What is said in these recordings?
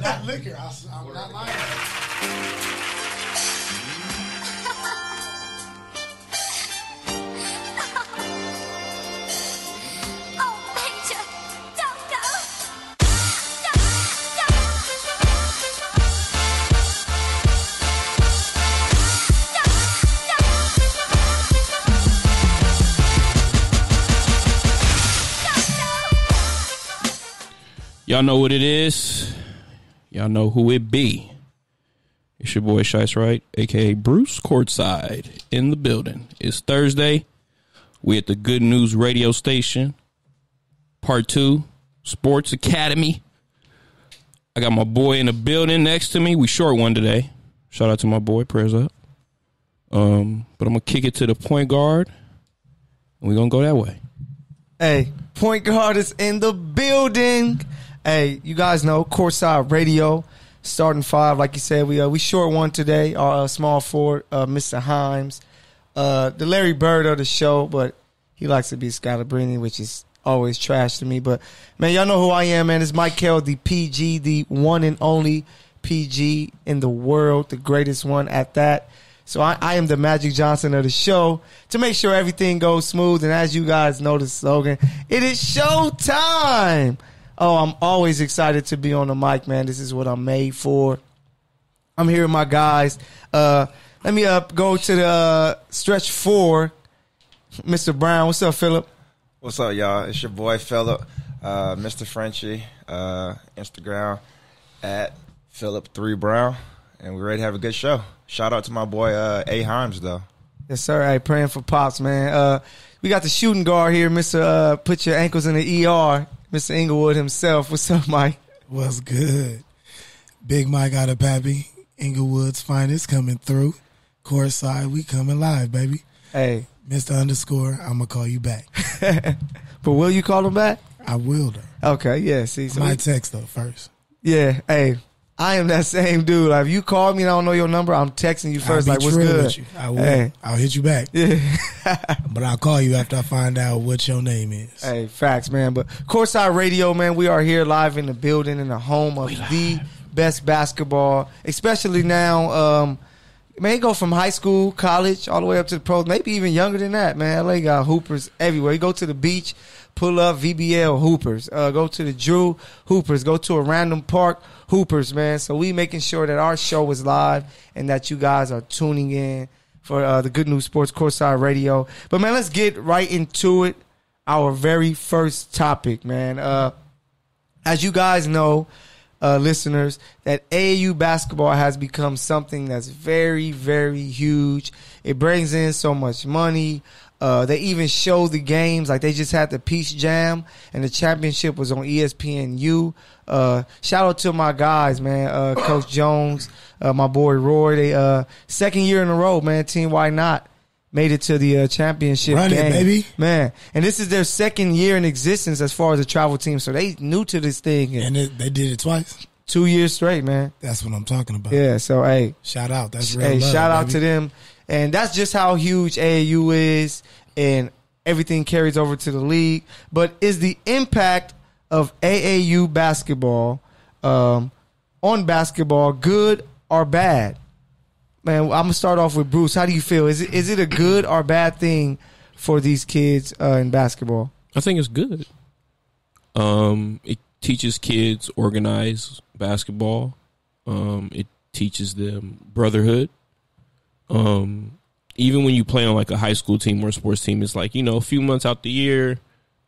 not liquor. I, am not lying. Oh, Major, don't go. Y'all know what it is. Y'all know who it be. It's your boy Shice Right, aka Bruce Courtside, in the building. It's Thursday. We at the Good News radio station. Part two, Sports Academy. I got my boy in the building next to me. We short one today. Shout out to my boy. Prayers up. Um, but I'm gonna kick it to the point guard, and we're gonna go that way. Hey, point guard is in the building. Hey, you guys know Courtside Radio, starting five. Like you said, we uh, we short one today. Our uh, small forward, uh, Mr. Himes, uh, the Larry Bird of the show, but he likes to be Scalabrine, which is always trash to me. But man, y'all know who I am, man. It's Mike Kell, the PG, the one and only PG in the world, the greatest one at that. So I, I am the Magic Johnson of the show to make sure everything goes smooth. And as you guys know the slogan, it is show time. Oh, I'm always excited to be on the mic, man. This is what I'm made for. I'm here with my guys. Uh, let me uh, go to the uh, stretch four. Mr. Brown, what's up, Philip? What's up, y'all? It's your boy Philip, uh, Mr. Frenchie, uh, Instagram at Philip Three Brown, and we're ready to have a good show. Shout out to my boy uh, A Himes though. Yes, sir. Hey, praying for pops, man. Uh, we got the shooting guard here, Mister. Uh, put your ankles in the ER, Mister Inglewood himself. What's up, Mike? What's good? Big Mike out of Pappy, Inglewood's finest coming through. Courtside, we coming live, baby. Hey, Mr. Underscore, I'm gonna call you back. but will you call him back? I will though. Okay, yeah. See, so My text though first. yeah. Hey, I am that same dude. Like, if you call me and I don't know your number, I'm texting you 1st like, what's good? with you. I will. Hey. I'll hit you back. Yeah. But I'll call you after I find out what your name is. Hey, facts, man. But Courtside Radio, man, we are here live in the building in the home of the best basketball, especially now. Um, man, go from high school, college, all the way up to the pros, maybe even younger than that, man. LA got hoopers everywhere. You go to the beach, pull up VBL hoopers. Uh, go to the Drew hoopers. Go to a random park hoopers, man. So we making sure that our show is live and that you guys are tuning in for uh, the Good News Sports Courtside Radio. But man, let's get right into it. Our very first topic, man. Uh, as you guys know, uh, listeners, that AAU basketball has become something that's very, very huge. It brings in so much money. Uh, they even show the games like they just had the Peach Jam, and the championship was on ESPNU. Uh, shout out to my guys, man. Uh, Coach Jones, uh, my boy Roy. They uh, second year in a row, man. Team Why Not made it to the uh, championship Run it, game, baby. man. And this is their second year in existence as far as a travel team, so they new to this thing. And it, they did it twice. two years straight, man. That's what I'm talking about. Yeah. So hey, Shout out. That's real hey, love, shout out baby. to them, and that's just how huge AAU is, and everything carries over to the league. But is the impact of AAU basketball um, on basketball good or bad? Man, I'm gonna start off with Bruce. How do you feel? Is it is it a good or bad thing for these kids uh, in basketball? I think it's good. Um, it teaches kids organize basketball. Um, it teaches them brotherhood. Um, even when you play on like a high school team or a sports team, it's like you know a few months out the year,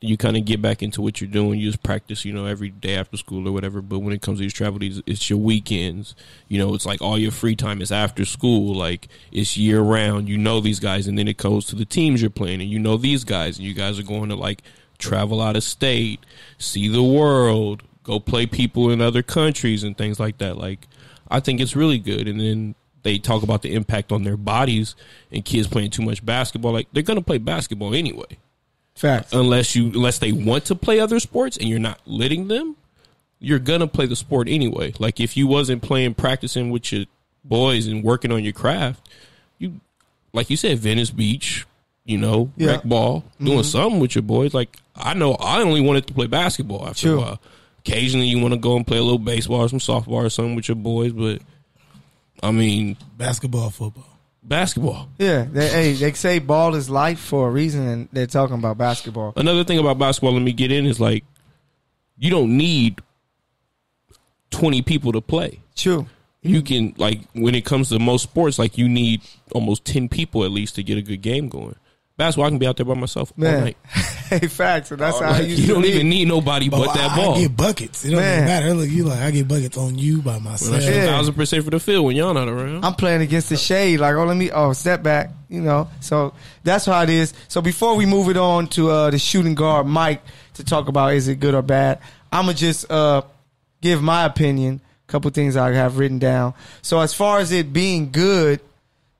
you kind of get back into what you're doing. You just practice, you know, every day after school or whatever. But when it comes to these travel days, it's your weekends. You know, it's like all your free time is after school. Like it's year round. You know these guys, and then it goes to the teams you're playing, and you know these guys, and you guys are going to like travel out of state, see the world, go play people in other countries and things like that. Like I think it's really good. And then they talk about the impact on their bodies and kids playing too much basketball. Like they're gonna play basketball anyway Facts. unless you unless they want to play other sports and you're not letting them, you're gonna play the sport anyway. Like if you wasn't playing practicing with your boys and working on your craft, you like you said, Venice Beach, you know, Yeah. rec ball, mm-hmm. doing something with your boys. Like I know I only wanted to play basketball after True. a while. Occasionally, you want to go and play a little baseball or some softball or something with your boys, but I mean, Basketball, football. basketball. Yeah, they, hey, they say ball is life for a reason, and they're talking about basketball. Another thing about basketball, let me get in, is like you don't need twenty people to play. True. You can like when it comes to most sports, like you need almost ten people at least to get a good game going. Basketball, I can be out there by myself all Man, night. hey, facts. And that's Oh, how I man. You don't even need nobody but, I, that I ball. get buckets. It don't Man. even matter. Look, you like I get buckets on you by Well, myself. that's Yeah. a thousand percent for the field when y'all not around. I'm playing against the shade. Like, oh, let me, oh, step back. You know, so that's how it is. So before we move it on to uh, the shooting guard, Mike, to talk about is it good or bad, I'm gonna just uh, give my opinion. A couple things I have written down. So as far as it being good,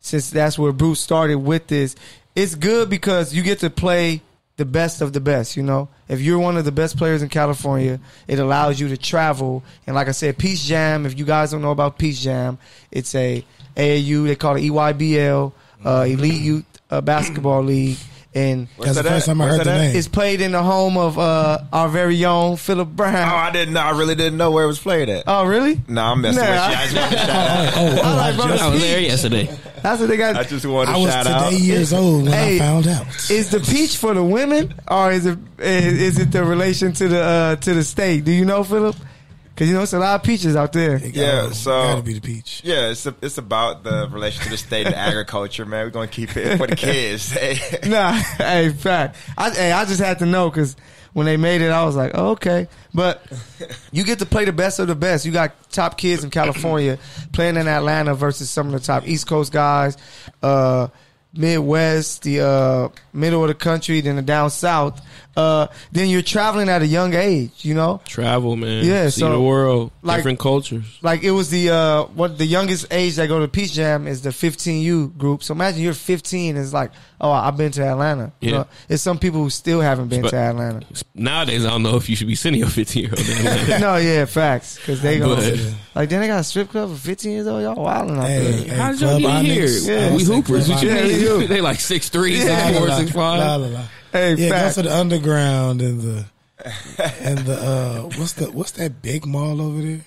since that's where Bruce started with this, it's good because you get to play the best of the best. You know, if you're one of the best players in California, it allows you to travel. And like I said, Peach Jam. If you guys don't know about Peach Jam, it's a AAU. They call it E EYBL, uh, Elite Youth uh, Basketball League, and That's the that first time I Where's heard the that at? name. it's played in the home of uh, our very own Philip Brown. Oh, I didn't know. I really didn't know where it was played at. Oh, really? no, I'm messing Nah. with you. I just wanted to shout out. oh, oh, I I, like just, I was there yesterday. That's what they got. I just wanted to I was shout today out. years old when Hey, I found out. Is the peach for the women, or is it is, is it the relation to the uh, to the state? Do you know, Philip? Because you know it's a lot of peaches out there. Yeah, gotta- so- gotta be the peach. Yeah, it's a, it's about the relation to the state and agriculture, man. We're gonna keep it for the kids. Hey. Nah, hey, fact. I, hey, I just had to know because when they made it, I was like, oh, okay. But you get to play the best of the best. You got top kids in California playing in Atlanta versus some of the top East Coast guys, uh, Midwest, the uh, middle of the country, then the down south. Uh, then you're traveling at a young age, you know. Travel, man. Yeah, See so, the world, like- different cultures. Like it was the uh what the youngest age that go to Peach Jam is the 15U group. So imagine you're 15 it's like, oh, I've been to Atlanta. You know, it's some people who still haven't been But- to Atlanta. Nowadays, I don't know if you should be sending your 15 year old. no, yeah, facts. Because they go like then they got a strip club for 15 years old. Y'all wilding out Hey, there. hey, How did y'all Club get here? Yeah. we hoopers. What you Yeah, mean? they like six three, La, six la, four, la, six la, five. la, la. Hey, Yeah, go facts. to the underground and the and the uh what's the what's that big mall over there?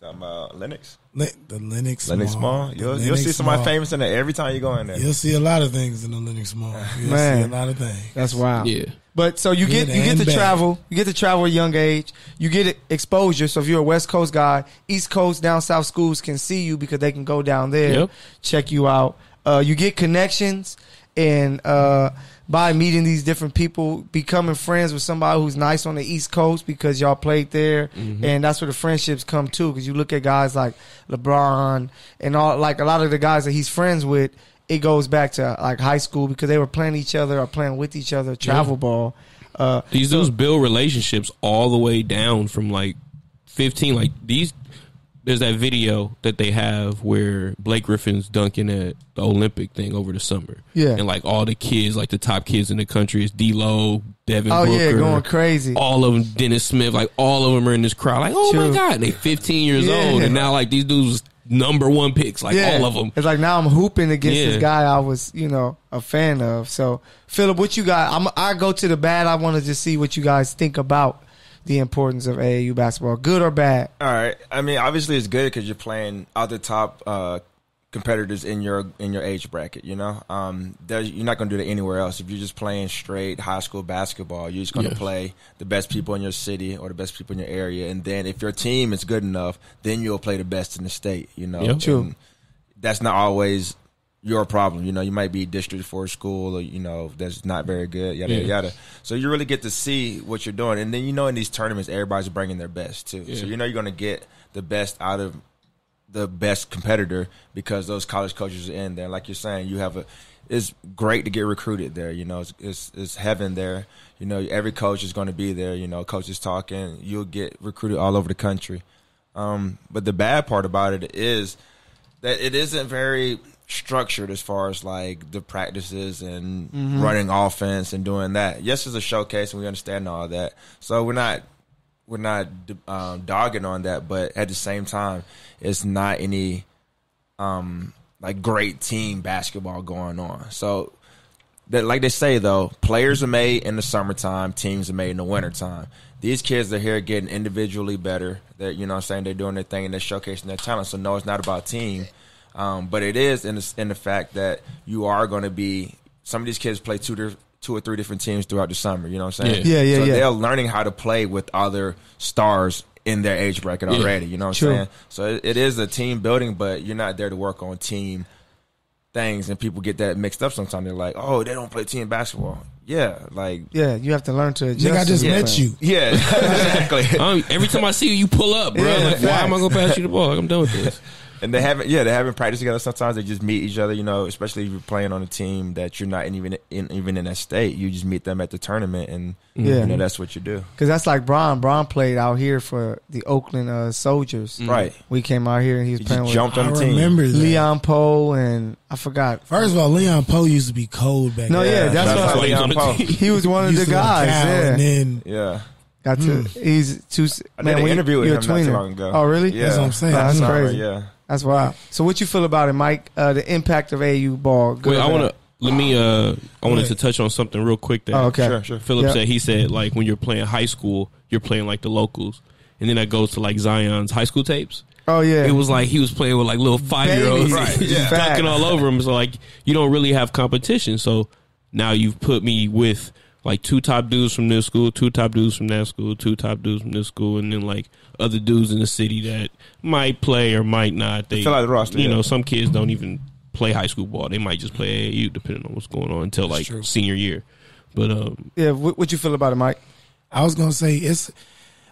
Talking about Lenox. Lin- the Lenox Lenox Mall. The You'll, you'll see somebody Mall. famous in there every time you go in there. You'll see a lot of things in the Lenox Mall. You'll Man. see a lot of things. That's wild. Yeah. But so you get Good you get to bad. travel, you get to travel at a young age. You get exposure. So if you're a West Coast guy, East Coast, down South schools can see you because they can go down there, Yep. check you out. Uh, you get connections, and uh, by meeting these different people, becoming friends with somebody who's nice on the East Coast because y'all played there, and that's where the friendships come too. Because you look at guys like LeBron and all, like a lot of the guys that he's friends with. It goes back to like high school because they were playing each other or playing with each other, travel ball. Uh, These dudes build relationships all the way down from like 15. Like these, there's that video that they have where Blake Griffin's dunking at the Olympic thing over the summer. Yeah. And like all the kids, like the top kids in the country is D'Lo, Devin oh Booker. yeah, going crazy. All of them, Dennis Smith, like all of them are in this crowd. Like, oh True. my god, they 15 years Yeah. old, and now like these dudes number one picks, like yeah, all of them. It's like now I'm hooping against Yeah. this guy I was, you know, a fan of. So, Philip, what you got? I'm, I go to the bad. I want to just see what you guys think about the importance of AAU basketball, good or bad. All right. I mean, obviously it's good because you're playing other top uh, competitors in your in your age bracket. You know, um, there's- you're not going to do that anywhere else. If you're just playing straight high school basketball, you're just going to Yes. play the best people in your city or the best people in your area. And then if your team is good enough, then you'll play the best in the state. You know, Yep. True. That's not always your problem. You know, you might be district for a school or, you know, that's not very good, yada, yada, Yeah. yada. So you really get to see what you're doing. And then, you know, in these tournaments, everybody's bringing their best, too. So you know you're going to get the best out of the best competitor because those college coaches are in there. Like you're saying, you have a, it's great to get recruited there. You know, it's, it's, it's heaven there. You know, every coach is going to be there. You know, coaches talking, you'll get recruited all over the country. Um, but the bad part about it is that it isn't very structured as far as like the practices and running offense and doing that. Yes, it's a showcase and we understand all that. So we're not we're not um, dogging on that, but at the same time, it's not any um, like great team basketball going on. So that like they say though, players are made in the summertime, teams are made in the wintertime. these kids are here getting individually better. They're you know what I'm saying they're doing their thing and they're showcasing their talent. So no, it's not about team, um, but it is in the, in the fact that you are going to be. Some of these kids play two di- two or three different teams throughout the summer. You know what I'm saying? Yeah. Yeah, yeah, so yeah. they're learning how to play with other stars in their age bracket Yeah. already. You know what True. I'm saying? So it, it is a team building, but you're not there to work on team things, and people get that mixed up sometimes. They're like, "Oh, they don't play team basketball." Yeah, like Yeah, you have to learn to adjust. Nigga, I just met plan. you. yeah, exactly. Um, every time I see you, you pull up, bro. Yeah, like, why am I gonna pass you the ball? Like, I'm done with this. And they haven't, yeah, they haven't practiced together. Sometimes they just meet each other. You know, especially if you're playing on a team that you're not even in, even in that state. You just meet them at the tournament, and Yeah. you know that's what you do. Because that's like Bron. Bron played out here for the Oakland uh, Soldiers. Right. We came out here and he was You playing just with jumped on I the team. remember that. Leon Powe and I forgot. First of all, Leon Powe used to be cold back No, then. yeah, that's Shout out what- to Leon Powe. He was one of Used the to go guys. Cal, Yeah. And then Yeah, Got to. He's too. I did an when- interview with him a not too long ago. Oh, really? Yeah, That's what I'm saying. Oh, that's crazy. Yeah. That's wild. So, what you feel about it, Mike? Uh, the impact of AU ball. Good Wait, I want to let me. uh I wanted to touch on something real quick. That Oh, okay. Sure, sure. Philip Yeah. said he said like when you're playing high school, you're playing like the locals, and then that goes to like Zion's high school tapes. Oh yeah. It was like he was playing with like little five year olds, Right, just yeah. dunking all over him. So like you don't really have competition. So now you've put me with like two top dudes from this school, two top dudes from that school, two top dudes from this school, and then like other dudes in the city that might play or might not. They fill out the roster, You yeah. know, some kids don't even play high school ball. They might just play AAU depending on what's going on until like senior year. But um, yeah. What, what you feel about it, Mike? I was gonna say it's.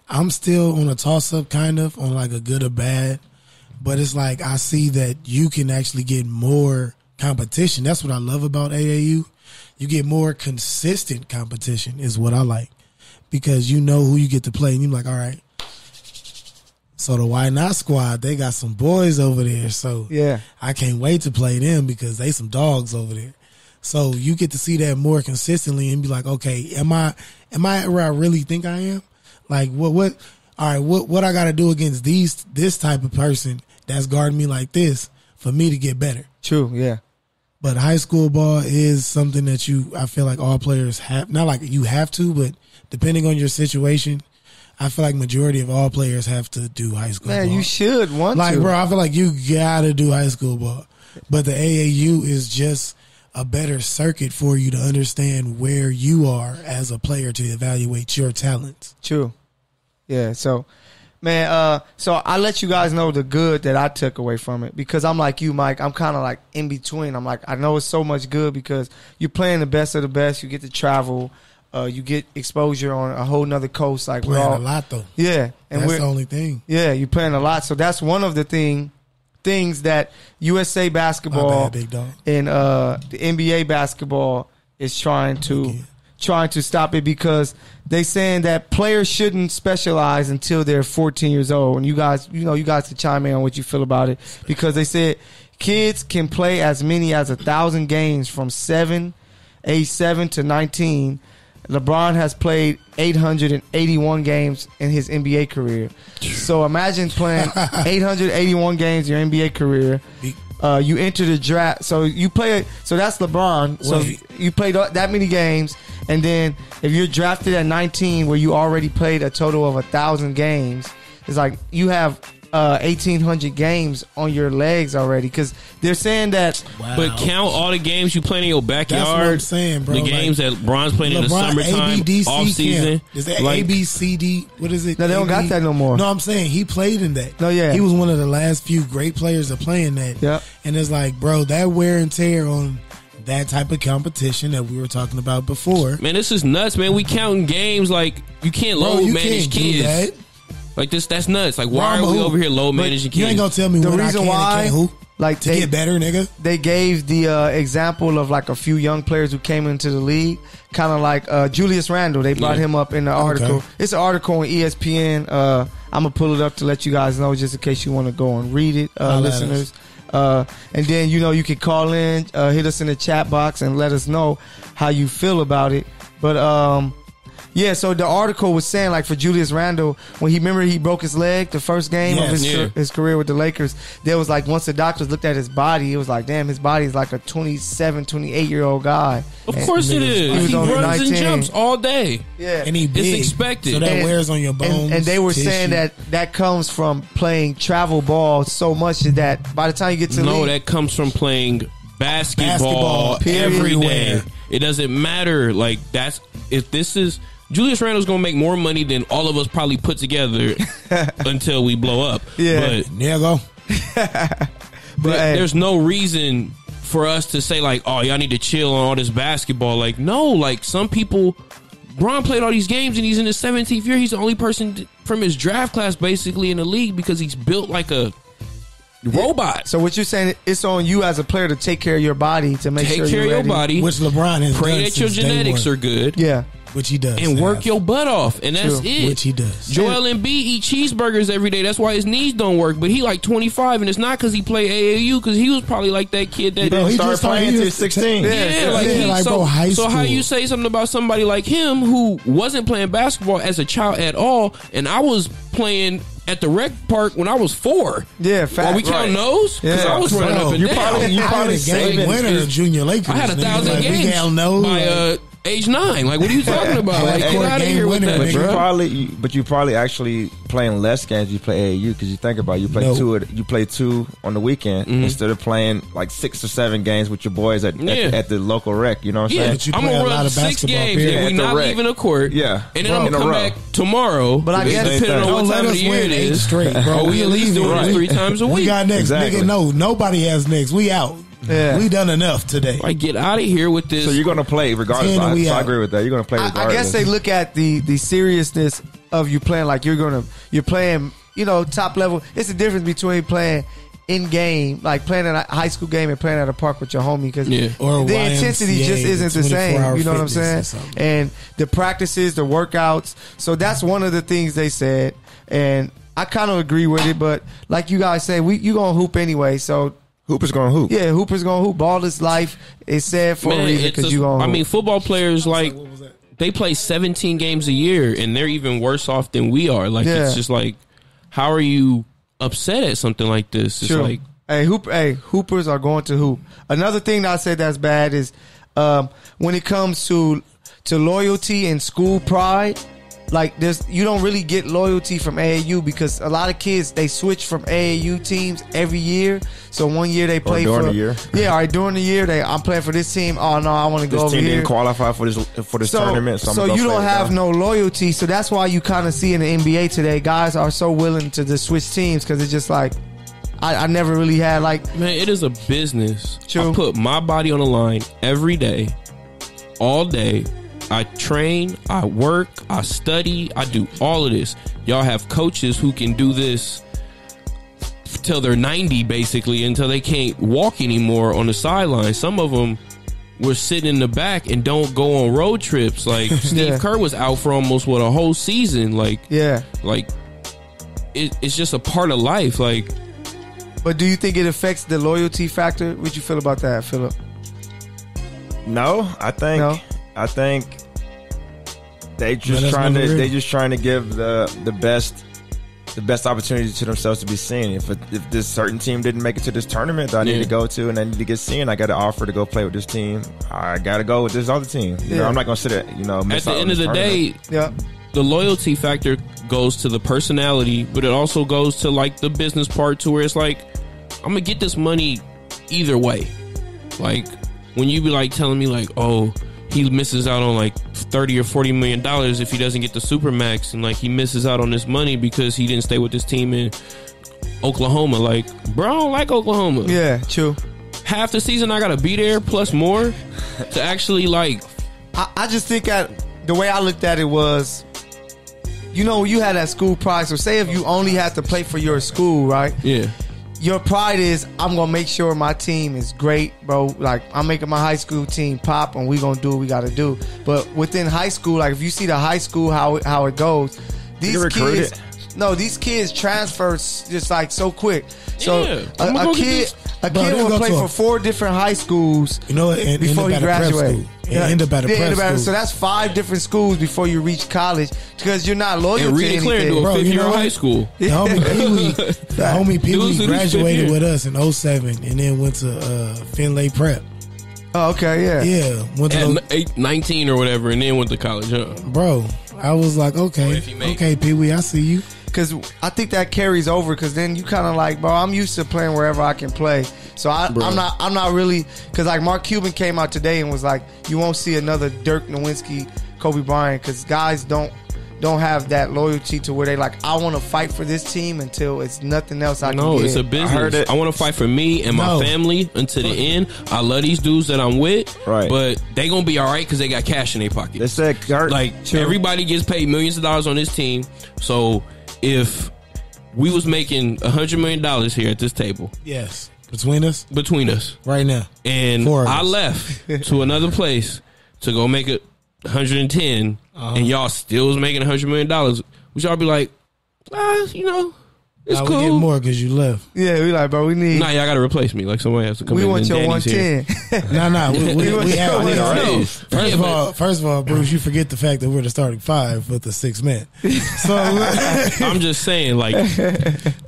I'm still on a toss up, kind of on like a good or bad, but it's like I see that you can actually get more competition. That's what I love about AAU. You get more consistent competition, is what I like, because you know who you get to play, and you're like, all right. So the Why Not squad, they got some boys over there, so Yeah. I can't wait to play them because they some dogs over there. So you get to see that more consistently and be like, okay, am I am I where I really think I am? Like what what all right, what what I gotta do against these this type of person that's guarding me like this for me to get better. True. Yeah. But high school ball is something that you I feel like all players have not like you have to, but depending on your situation, I feel like majority of all players have to do high school Man, ball. you should want Like, to. bro, I feel like you gotta do high school ball, but the AAU is just a better circuit for you to understand where you are as a player to evaluate your talents. True. Yeah. So, man, uh, so I let you guys know the good that I took away from it because I'm like you, Mike. I'm kind of like in between. I'm like, I know it's so much good because you're playing the best of the best. You get to travel. Uh, you get exposure on a whole nother coast. Like we're Playing all, a lot though. yeah, and That's we're the only thing. yeah, you're playing a lot. So that's one of the thing things that USA basketball bad, and uh, the NBA basketball is trying to. Trying to stop it because they saying that players shouldn't specialize until they're 14 years old. And you guys, you know, you guys can chime in on what you feel about it because they said kids can play as many as a thousand games from seven, age seven to 19. LeBron has played 881 games in his NBA career. So imagine playing 881 games in your NBA career. Uh, you enter the draft, so you play. So that's LeBron. So Wait. you played that many games, and then if you're drafted at 19, where you already played a total of a thousand games, it's like you have uh, 1,800 games on your legs already. Because they're saying that Wow. but count all the games you play in your backyard. That's what I'm saying, bro. The games Like, that Bron's playing in the LeBron summertime, ABDC off season. camp. Is that like, ABCD? What is it? No, they don't got that no more. No, I'm saying he played in that. No, yeah. he was one of the last few great players to play in that. Yep. and it's like, bro, that wear and tear on that type of competition that we were talking about before. Man, this is nuts, man. We counting games like you can't Bro, load you manage can't do kids. That. Like this, that's nuts. Like why Bro, are we who- over here load But managing You ain't gonna tell me the what I reason can why, who like to they, get better, nigga. they gave the uh, example of like a few young players who came into the league, kind of like uh, Julius Randle. They brought Yeah. him up in the article. It's an article on ESPN. Uh, I'm gonna pull it up to let you guys know, just in case you want to go and read it, uh, listeners. Uh, and then you know you can call in, uh, hit us in the chat box, and let us know how you feel about it. But um, Yeah, so the article was saying like for Julius Randle when he remember he broke his leg the first game of his, Yeah. his career with the Lakers. There was like once the doctors looked at his body, it was like damn, his body is like a 27, 28 year old guy. Of And- course it is. He was He only runs and jumps all day. Yeah, And he big. expected. So that And- wears on your bones. and, and they were tissue. saying that that comes from playing travel ball so much that by the time you get to No, league, that comes from playing basketball, Basketball every day. everywhere. It doesn't matter. Like that's if this is Julius Randle's gonna make more money than all of us probably put together until we blow up. Yeah. But There go. but hey, there's no reason for us to say like, oh, y'all need to chill on all this basketball. Like, no, like some people. Bron played all these games and he's in his 17th year. He's the only person from his draft class basically in the league because he's built like a robot. so what you're saying? It's on you as a player to take care of your body to make Take sure care you're of your ready. body. Which LeBron is. pray done that your genetics are good. Yeah, which he does, and work have. your butt off, and that's True. it. which he does. Joel and Embiid eat cheeseburgers every day. That's why his knees don't work. But he like 25, and it's not because he played AAU. Because he was probably like that kid that. Bro, he started just started- playing he till 16. yeah, Yeah, like, yeah, he, like, so, bro, high so how you say something about somebody like him who wasn't playing basketball as a child at all, and I was playing at the rec park when I was four. yeah. Fact, Are we counting right. those? Because Yeah. I was running Bro, up and you down. probably- you I probably had a game saving- winner of Junior Lakers. I had a nigga. thousand like, We games hell know. by uh, age nine. Like, what are you talking about? Like, Half get out of here with winner, that, nigga. You bro. probably, you, but you probably actually playing less games. You play AAU because you think about it, you play No. two. at- You play two on the weekend Mm-hmm. instead of playing like six or seven games with your boys at, Yeah. at, the, at the local rec. You know what I'm Yeah, saying? But you I'm play gonna a lot run of six basketball, games period. and we At the not rec. leaving a court. Yeah. and then Bro. I'm In gonna come row. back tomorrow. But I guess- depending on Don't what let time of us the year win it eight is. straight, bro. Are we We at least leaving, doing this three times a We week? got next, Exactly. nigga. No, nobody has next. We out. Yeah. We done enough today. Like, get out of here with this. So you're gonna play regardless. Ten and I, we so I agree with that. You're gonna play I, regardless. I guess they look at the the seriousness of you playing like you're gonna you're playing you know top level. It's the difference between playing in game like playing in a high school game and playing at a park with your homie because Yeah. The YMCA, intensity just isn't the 24-hour same. You know what I'm saying? And the practices, the workouts. So that's one of the things they said, and I kind of agree with it. But like you guys say, we you gonna hoop anyway. So Hooper's gonna hoop. yeah, Hooper's gonna hoop. Ball is life. It's sad for a reason because a- you gonna. I mean, football players like What was that? they play 17 games a year, and they're even worse off than we are. Like, Yeah. it's just like, how are you upset at something like this? It's True. like, hey, hoop, hey, hoopers are going to hoop. Another thing that I said that's bad is um, when it comes to to loyalty and school pride. Like there's, you don't really get loyalty from AAU because a lot of kids they switch from AAU teams every year. So one year they play during for the year. yeah, all right, during the year they I'm playing for this team. Oh no, I want to go This over team here. didn't qualify for this for this tournament, so, so you don't have them. no loyalty. So that's why you kind of see in the NBA today, guys are so willing to just switch teams because it's just like I, I never really had like man, it is a business. True. I put my body on the line every day, all day. I train, I work, I study, I do all of this. Y'all have coaches who can do this till they're 90 basically until they can't walk anymore on the sideline. Some of them were sitting in the back and don't go on road trips. Like Steve Yeah. Kerr was out for almost what a whole season. Like yeah. like it, it's just a part of life. Like But do you think it affects the loyalty factor? What you feel about that, Philip? No, I think No? I think they Let just us trying to the they just trying to give the the best the best opportunity to themselves to be seen. If if this certain team didn't make it to this tournament that I need to go to and I need to get seen, I got an offer to go play with this team. I got to go with this other team. You know, I'm not gonna sit at you know at the out end of the tournament. day, Yeah. the loyalty factor goes to the personality, but it also goes to like the business part to where it's like, I'm gonna get this money either way. Like when you be like telling me like, oh, he misses out on like thirty or forty million dollars if he doesn't get the supermax, and like he misses out on this money because he didn't stay with this team in Oklahoma. Like, bro, I don't like Oklahoma. Yeah, true. Half the season I gotta be there plus more to actually like I, I just think that the way I looked at it was, you know, you had that school pride. So say if you only had to play for your school, right? yeah. Your pride is I'm gonna make sure my team is great, bro. Like I'm making my high school team pop, and we gonna do what we gotta do. But within high school, like if you see the high school how it, how it goes, these kids, no, these kids transfer s- just like so quick. So Yeah, a, I'ma a go get kid, this- a Bro, kid they'll go play to for a- four different high schools You know, and, before end he up at a prep graduates. school. And end up at a Yeah, prep end up at- school. So that's five different schools before you reach college because you're not loyal And to Rita Claire anything. do a Bro, fifth you year know of what? high school. The homie Pee Wee, the homie Pee Dudes Wee do this graduated fifth with us in 07 and then went to uh, Findlay Prep. Oh, okay, yeah. Yeah, went to At go- n- eight, 19 or whatever, and then went to college. Huh? bro. I was like, okay, if you make okay, Pee Wee, I see you. Because I think that carries over. Because then you kind of like, bro, I'm used to playing wherever I can play. So I, I'm not, I'm not really. Because like Mark Cuban came out today and was like, you won't see another Dirk Nowitzki, Kobe Bryant, because guys don't don't have that loyalty to where they like, I want to fight for this team until it's nothing else I No, can get. it's a business. heard it. I want to fight for me and my No. family until the end. I love these dudes that I'm with, Right. But they gonna be all right because they got cash in their pocket. They said Kurt, like everybody gets paid millions of dollars on this team. So if we was making a hundred million dollars here at this table Yes, between us between us, right now. and I us. left to another place to go make it 110, Uh-huh. and y'all still was making a 100 million dollars, would y'all be like, ah, you know, it's Now cool. we get more because you left. yeah, we like, bro, we need. Nah, y'all got to replace me. Like somebody has to come we in. want and your Danny's here. 110. No, no, we, we, We we have want niggas your already. 110. First Yeah, of all, first of all, Bruce, you forget the fact that we're the starting five with the six men. So I'm just saying, like,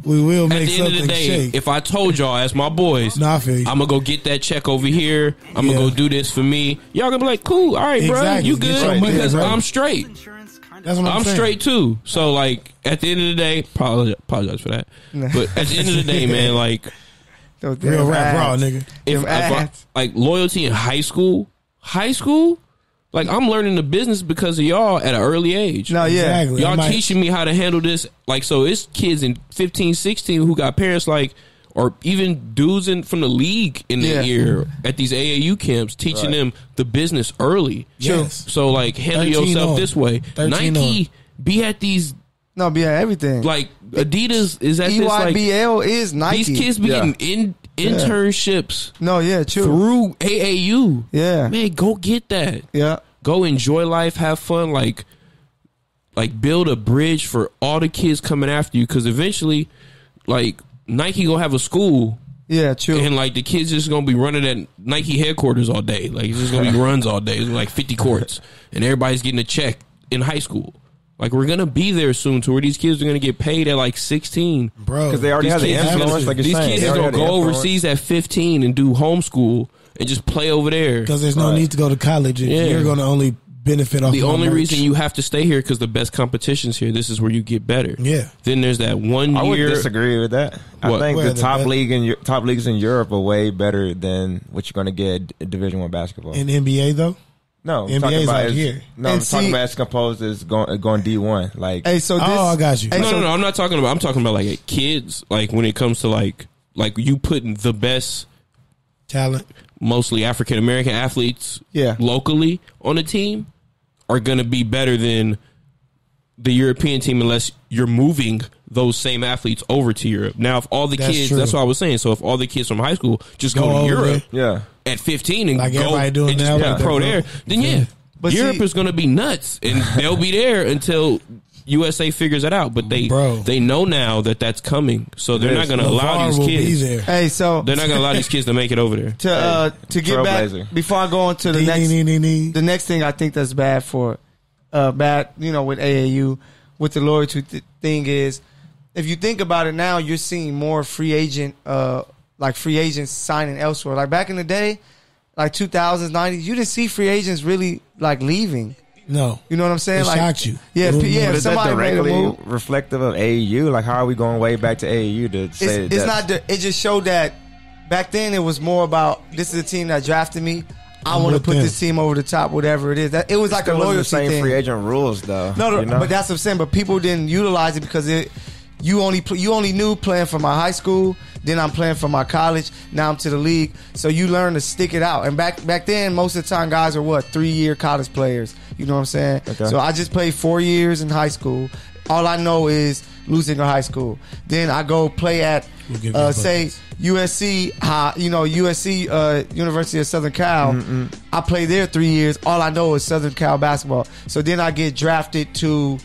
we will make the end of something the day, shake. if I told y'all as my boys, No, I feel you. I'm gonna go get that check over here. I'm Yeah. gonna go do this for me. Y'all gonna be like, cool, all right, bro, you good? your because bro. I'm straight. That's what I'm, I'm saying. straight too. So like at the end of the day, apologize, apologize for that. But at the end of the day, man, like Those Real rap raw, ads. nigga. if, Them if I, ads. like loyalty in high school, high school, like I'm learning the business because of y'all at an early age. No, yeah. Exactly. y'all I might- teaching me how to handle this. Like so, it's kids in 15, 16 who got parents like. Or even dudes in from the league in the Yeah. year at these AAU camps, teaching Right. them the business early. Yes. So like handle yourself on. this way. 13 Nike be at these No, be at everything. like Adidas is at E this like EYBL is Nike. these kids be Yeah. getting in, internships No, yeah, true. through AAU. Yeah. Man, go get that. Yeah. Go enjoy life, have fun, like like build a bridge for all the kids coming after you because eventually like Nike gonna have a school Yeah, true. and like the kids just gonna be running at Nike headquarters all day. Like it's just gonna be runs all day. It's like fifty courts, and everybody's getting a check in high school. Like we're gonna be there soon to where these kids are gonna get paid at like sixteen. bro. because they already These have the kids, influence, like you're these saying. kids They is already gonna go influence. overseas at fifteen and do homeschool and just play over there. because there's no Right. need to go to college if Yeah. you're going to only benefit off The my only merch. reason you have to stay here because the best competition's here. This is where you get better. Yeah. Then there's that one I would year. disagree with that. I think Where the the top best- league in top leagues in Europe are way better than what you're going to get in Division One basketball. in NBA though. no, I'm NBA talking is about out is- here. No, And I'm talking about it's composed as going uh, going D one. Like hey, so oh, this. oh, I got you. Hey, No, so- no, no. I'm not talking about. I'm talking about like kids. Like when it comes to like like you putting the best, Talent. mostly African American athletes, Yeah. locally on a team, are going to be better than the European team unless you're moving those same athletes over to Europe. Now, if all the That's kids, true. that's what I was saying. So if all the kids from high school just go, Go to Europe yeah, at 15 and Like go everybody doing and just like pro there, then yeah, But Europe see- is going to be nuts, and they'll be there until USA figures it out. But they Bro. they know now that that's coming, so they're not going to allow these kids. Hey, so They're not going to allow these kids to make it over there. to uh, to get back before I go on to the next the next thing I think that's bad for uh bad you know with AAU with the loyalty th- thing is if you think about it now you're seeing more free agent uh like free agents signing elsewhere like back in the day like 2000s 90s you didn't see free agents really like leaving No. you know what I'm saying It like shocked you. yeah It yeah But is that somebody directly reflective of AAU? Like, how are we going way back to AAU to it's, say it's that? not the, it just showed that back then it was more about this is a team that drafted me I want to put them. this team over the top whatever it is that it was like a Still wasn't loyalty the same thing free agent rules though. No, no, you know? but that's what I'm saying. But people didn't utilize it because it. You only you only knew playing for my high school. Then I'm playing for my college. Now I'm to the league. So you learn to stick it out. And back back then, most of the time, guys are what three year college players. You know what I'm saying? Okay. So I just played four years in high school. All I know is losing in high school. Then I go play at We'll uh, say USC, high, you know USC, uh, University of Southern Cal. I play there three years. All I know is Southern Cal basketball. So then I get drafted to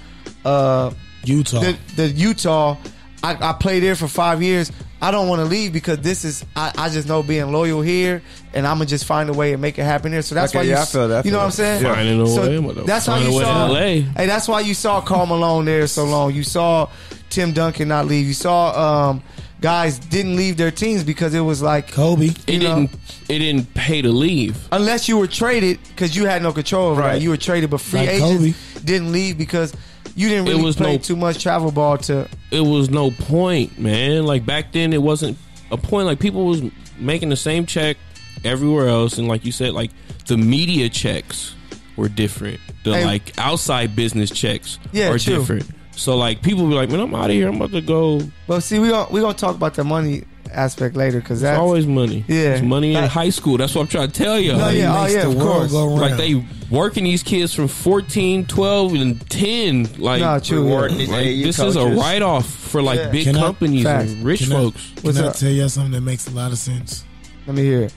uh, Utah. the, the Utah. I, I played there for five years. I don't want to leave because this is I, I just know being loyal here, and I'm gonna just find a way and make it happen here. So that's Okay, why you, yeah, I s- feel that, you know feel what I'm saying? that. Finding a So way, that's why you a way to saw. LA. Hey, that's why you saw Karl Malone there so long. You saw Tim Duncan not leave. You saw um, guys didn't leave their teams because it was like Kobe. It know- didn't. It didn't pay to leave. unless you were traded because you had no control over Right. that. You were traded, but free Like agents didn't leave because you didn't It really was play no- too much travel ball to. It was no point, man. Like back then, it wasn't a point. Like people was making the same check everywhere else, and like you said, like the media checks were different. The Hey. like outside business checks Yeah, are true. different. So like people be like, man, I'm out of here. I'm about to go. But see, we gonna we gonna talk about the money aspect later because It's that's always money. Yeah. it's money in That- high school. That's what I'm trying to tell you. No, yeah, oh, yeah, the of world course. go. Like they working these kids from 14, 12, and 10. Like, Nah, true. Yeah. like, AAU this is a write off for like Yeah. big Can companies Facts. and rich Can I- folks. Can What's I up? tell you something that makes a lot of sense? Let me hear it.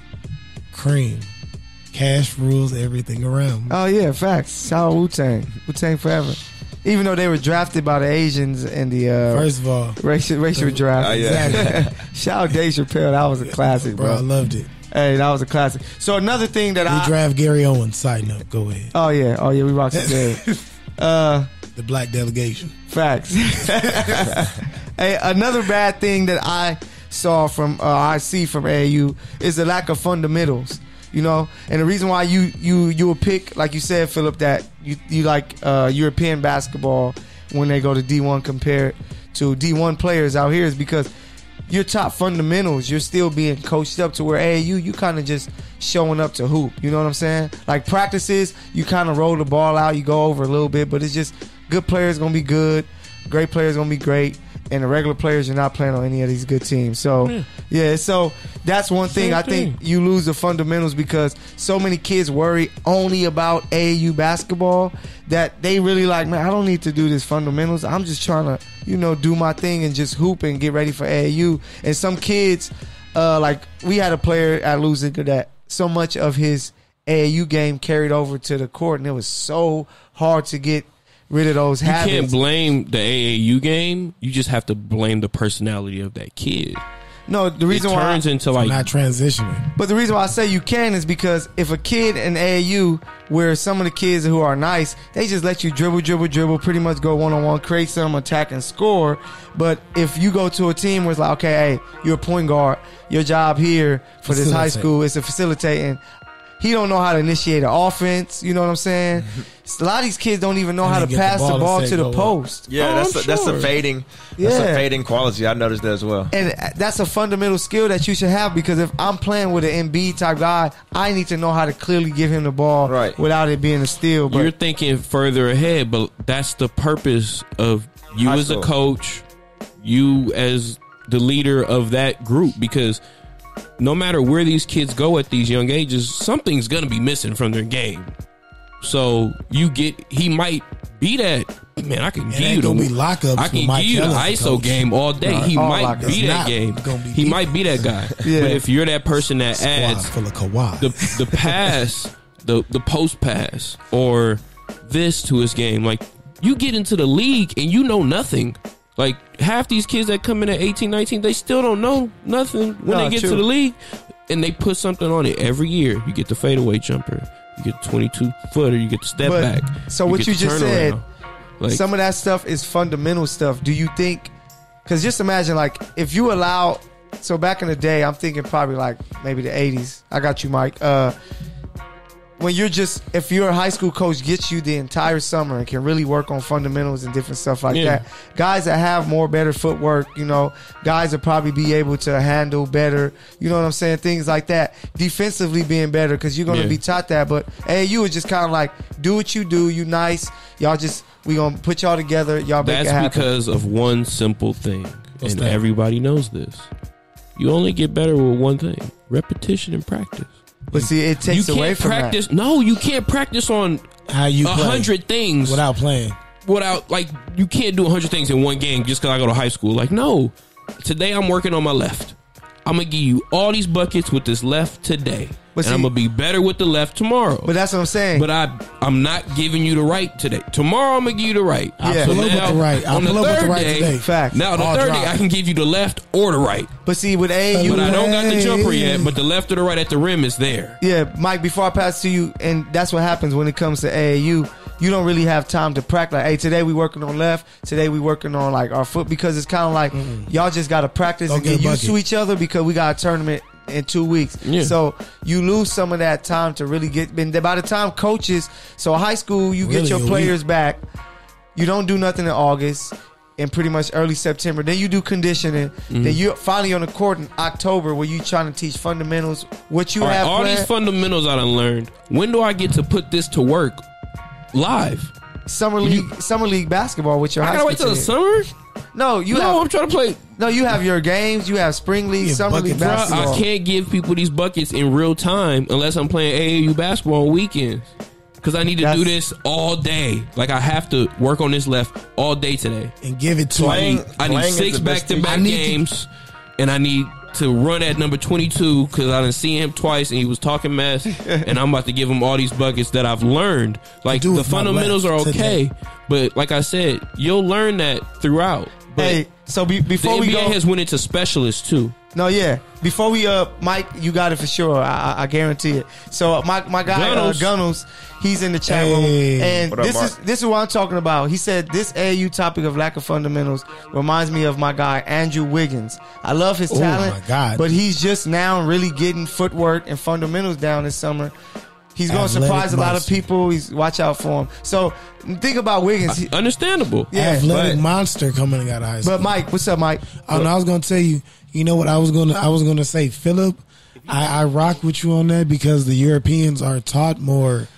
Cream. Cash rules everything around. Oh yeah, facts. Shout out Wu Tang, Wu Tang forever. Even though they were drafted by the Asians in the uh, First of all, racial racial draft. Oh, yeah. exactly. Shout out Dave Chappelle. That was a classic, bro, I loved it. Hey, that was a classic. So another thing that We I draft Gary Owens. Side note, go ahead. oh yeah oh yeah we rocked good. Uh, The black delegation. Facts. hey, another bad thing that I saw from uh, I see from AAU is the lack of fundamentals. You know, and the reason why you you you will pick, like you said, Philip, that you you like uh, European basketball when they go to D one compared to D one players out here is because your top fundamentals, you're still being coached up to where AAU, you kind of just showing up to hoop. You know what I'm saying? Like practices, you kind of roll the ball out, you go over a little bit, but it's just good players gonna be good, great players gonna be great, and the regular players you're not playing on any of these good teams. So yeah, so that's one thing. Same I think thing. you lose the fundamentals because so many kids worry only about AAU basketball that they really like, man, I don't need to do this fundamentals. I'm just trying to, you know, do my thing and just hoop and get ready for AAU. And some kids, uh, like we had a player at Lusica that so much of his AAU game carried over to the court, and it was so hard to get rid of those You can't blame the AAU game. You just have to blame the personality of that kid. no, the It reason why turns into like not transitioning. But the reason why I say you can is because if a kid in AAU, where some of the kids who are nice, they just let you dribble, dribble, dribble, pretty much go one on one, create some attack and score. But if you go to a team where it's like, okay, hey, you're a point guard, your job here for this high school is to facilitate, and he don't know how to initiate an offense. You know what I'm saying? a lot of these kids don't even know how to get the pass the ball ball, to the "Go up." post. Yeah, Oh, that's I'm a, that's sure. a fading. That's Yeah. a fading quality. I noticed that as well. And uh, that's a fundamental skill that you should have because if I'm playing with an MB type guy, I need to know how to clearly give him the ball Right. without it being a steal. But you're thinking further ahead, but that's the purpose of you High as a coach, you as the leader of that group, because no matter where these kids go at these young ages, something's gonna be missing from their game. So you get he might be that man. I can It give you the gonna be lockups I can Mike give you the ISO coach. game all day. he all might lockups. be that game. be He deep. might be that guy. Yeah. But if you're that person that Squad adds full of Kawhi. the the pass, the the post pass, or this to his game. Like you get into the league and you know nothing. Like half these kids that come in at 18, 19, they still don't know nothing when No, they get true. to the league, and they put something on it every year. You get the fadeaway jumper, you get the twenty two footer, you get the step But- back. so what get you the just said, turnaround. like some of that stuff is fundamental stuff. Do you think? Because just imagine, like, if you allow. So back in the day, I'm thinking probably like maybe the 80s. I got you, Mike. Uh, when you're just, if you're a high school coach, gets you the entire summer and can really work on fundamentals and different stuff like Yeah. that. Guys that have more better footwork, you know, guys that probably be able to handle better, you know what I'm saying? Things like that. Defensively being better because you're going to Yeah. be taught that. But AAU is just kind of like, do what you do. You nice. Y'all just, we going to put y'all together. Y'all make That's it happen. because of one simple thing, What's and that? everybody knows this. You only get better with one thing: repetition and practice. But see, it takes you away can't from practice. No, you can't practice on How you a play hundred things without playing. without like you can't do a hundred things in one game just because I go to high school. Like no, today I'm working on my left. I'm gonna give you all these buckets with this left today, But and see- I'm gonna be better with the left tomorrow. But that's what I'm saying. But I, I'm not giving you the right today. Tomorrow, I'm gonna give you the right. I'll pull up with the right. I'm on the pull up with the right day, today. Fact. Now the All third drop. day, I can give you the left or the right. but see, with AAU, But I don't got the jumper yet. But the left or the right at the rim is there. Yeah, Mike, before I pass to you, and that's what happens when it comes to AAU. You don't really have time to practice. Like, hey, today we working on left. Today we working on like our foot because it's kind of like y'all just got to practice Go and get get used to each other because we got a tournament in two weeks. Yeah. So you lose some of that time to really get. And by the time coaches, so high school, you Really get your a players back. You don't do nothing in August. In pretty much early September, then you do conditioning. Mm-hmm. Then you're finally on the court in October, where you trying to teach fundamentals. What you All right, have all planned. these fundamentals I done learned. When do I get to put this to work live? summer league summer league basketball with your I high gotta school wait till the team. summer. No, you no, have I'm trying to play. no, you have your games. You have spring league, Yeah, summer league buckets. Bruh, basketball. I can't give people these buckets in real time unless I'm playing AAU basketball on weekends. Because I need to do That's- this all day. Like I have to work on this left all day today. and give it to So I Playing- need, I need playing is six the best back to back teacher. I need to- games, and I need to run at number 22 because I didn't see him twice and he was talking mess, and I'm about to give him all these buckets that I've learned. Like the fundamentals are okay, today. but like I said, you'll learn that throughout. But Hey, so be, the before we NBA go, has went into specialists too. No, yeah, before we uh, Mike, you got it for sure. I, I- I guarantee it. So uh, my my guy Gunnels. uh, Gunnels, he's in the chat Hey. room, and up, this Mark? is this is what I'm talking about. He said this AAU topic of lack of fundamentals reminds me of my guy Andrew Wiggins. I love his Oh, talent, my God. but he's just now really getting footwork and fundamentals down this summer. He's going to surprise a lot of monster. people. He's watch out for him. So think about Wiggins. He- Understandable. yeah, athletic but- monster coming out of high school. but Mike, what's up, Mike? Oh, no, I was gonna tell you. You know what I was gonna I was gonna say, Philip. I, I rock with you on that because the Europeans are taught more.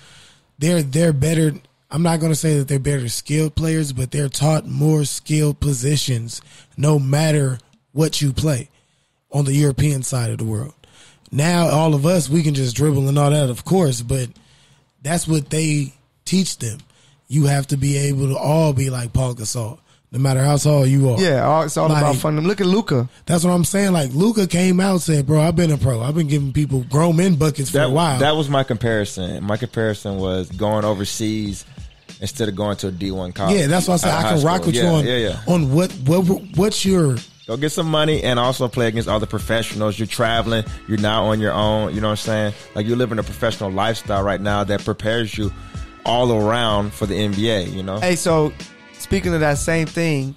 They're they're better. I'm not gonna say that they're better skilled players, but they're taught more skilled positions, no matter what you play on the European side of the world. Now all of us we can just dribble and all that, of course, but that's what they teach them. You have to be able to all be like Paul Gasol, no matter how tall you are. Yeah, it's all Like- about fundamental. Look at Luka. That's what I'm saying. Like Luka came out and said, "Bro, I've been a pro. I've been giving people grown men buckets for That, a while." that was my comparison. My comparison was going overseas instead of going to a D1 college. yeah, that's why I said I high can rock school. with yeah, you on Yeah, yeah. on what what what's your Go get some money and also play against other professionals. You're traveling. You're now on your own. You know what I'm saying? Like you're living a professional lifestyle right now that prepares you all around for the NBA. You know? Hey, so speaking of that same thing,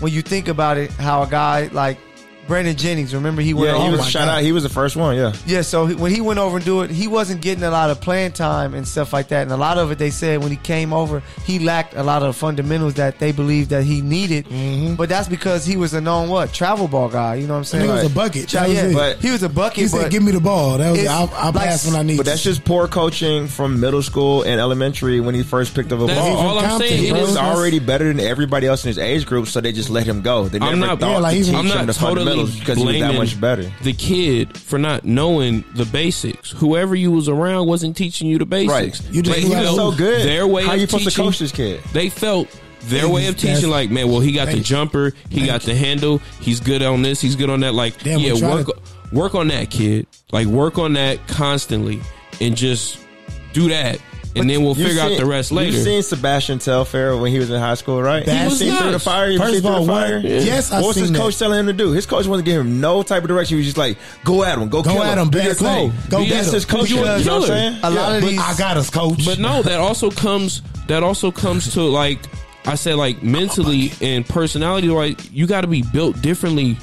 when you think about it, how a guy like Brandon Jennings, remember he went yeah, he over. was oh shout God. out. He was the first one. Yeah. Yeah, so he- when he went over and do it, he wasn't getting a lot of playing time and stuff like that. And a lot of it, they said when he came over, he lacked a lot of fundamentals that they believed that he needed. Mm-hmm. But that's because he was a known what travel ball guy. You know what I'm saying? and he was a bucket. Tra- That yeah. But- he was a bucket. he said, "Give me the ball." That was it's I'll, I'll like- pass when I need. But that's just poor coaching from middle school and elementary when he first picked up a That's ball. all I'm Compton, saying. He was already better than everybody else in his age group, so they just let him go. They never I'm not- thought Yeah, like to teach I'm him the totally fundamentals because he was that much better. the kid for not knowing the basics. Whoever you was around wasn't teaching you the basics. Right. You just- They you He was know, so good. Their way How of you supposed to teaching- coach this kid? They felt their way of teaching, like, man, well, he got the jumper, he got the handle, he's good on this, he's good on that. Like, Damn, yeah, work to- work on that, kid. Like, work on that constantly, and just do that, and then we'll You've figure out the rest later. You've seen Sebastian Telfair when he was in high school, right? He You was seen through the nuts. fire. You First seen of all, the what- yes, I've What was his seen that. coach telling him to do? His coach wasn't giving him no type of direction. He was just like, "Go at him, go, Go kill at him, him, do your best thing. thing." Go Be- get That's him. his coach. You You a know what I'm saying? a lot of these. I got us, coach. But no, that also comes that also comes to like I said, like mentally and personality. Like you got to be built differently.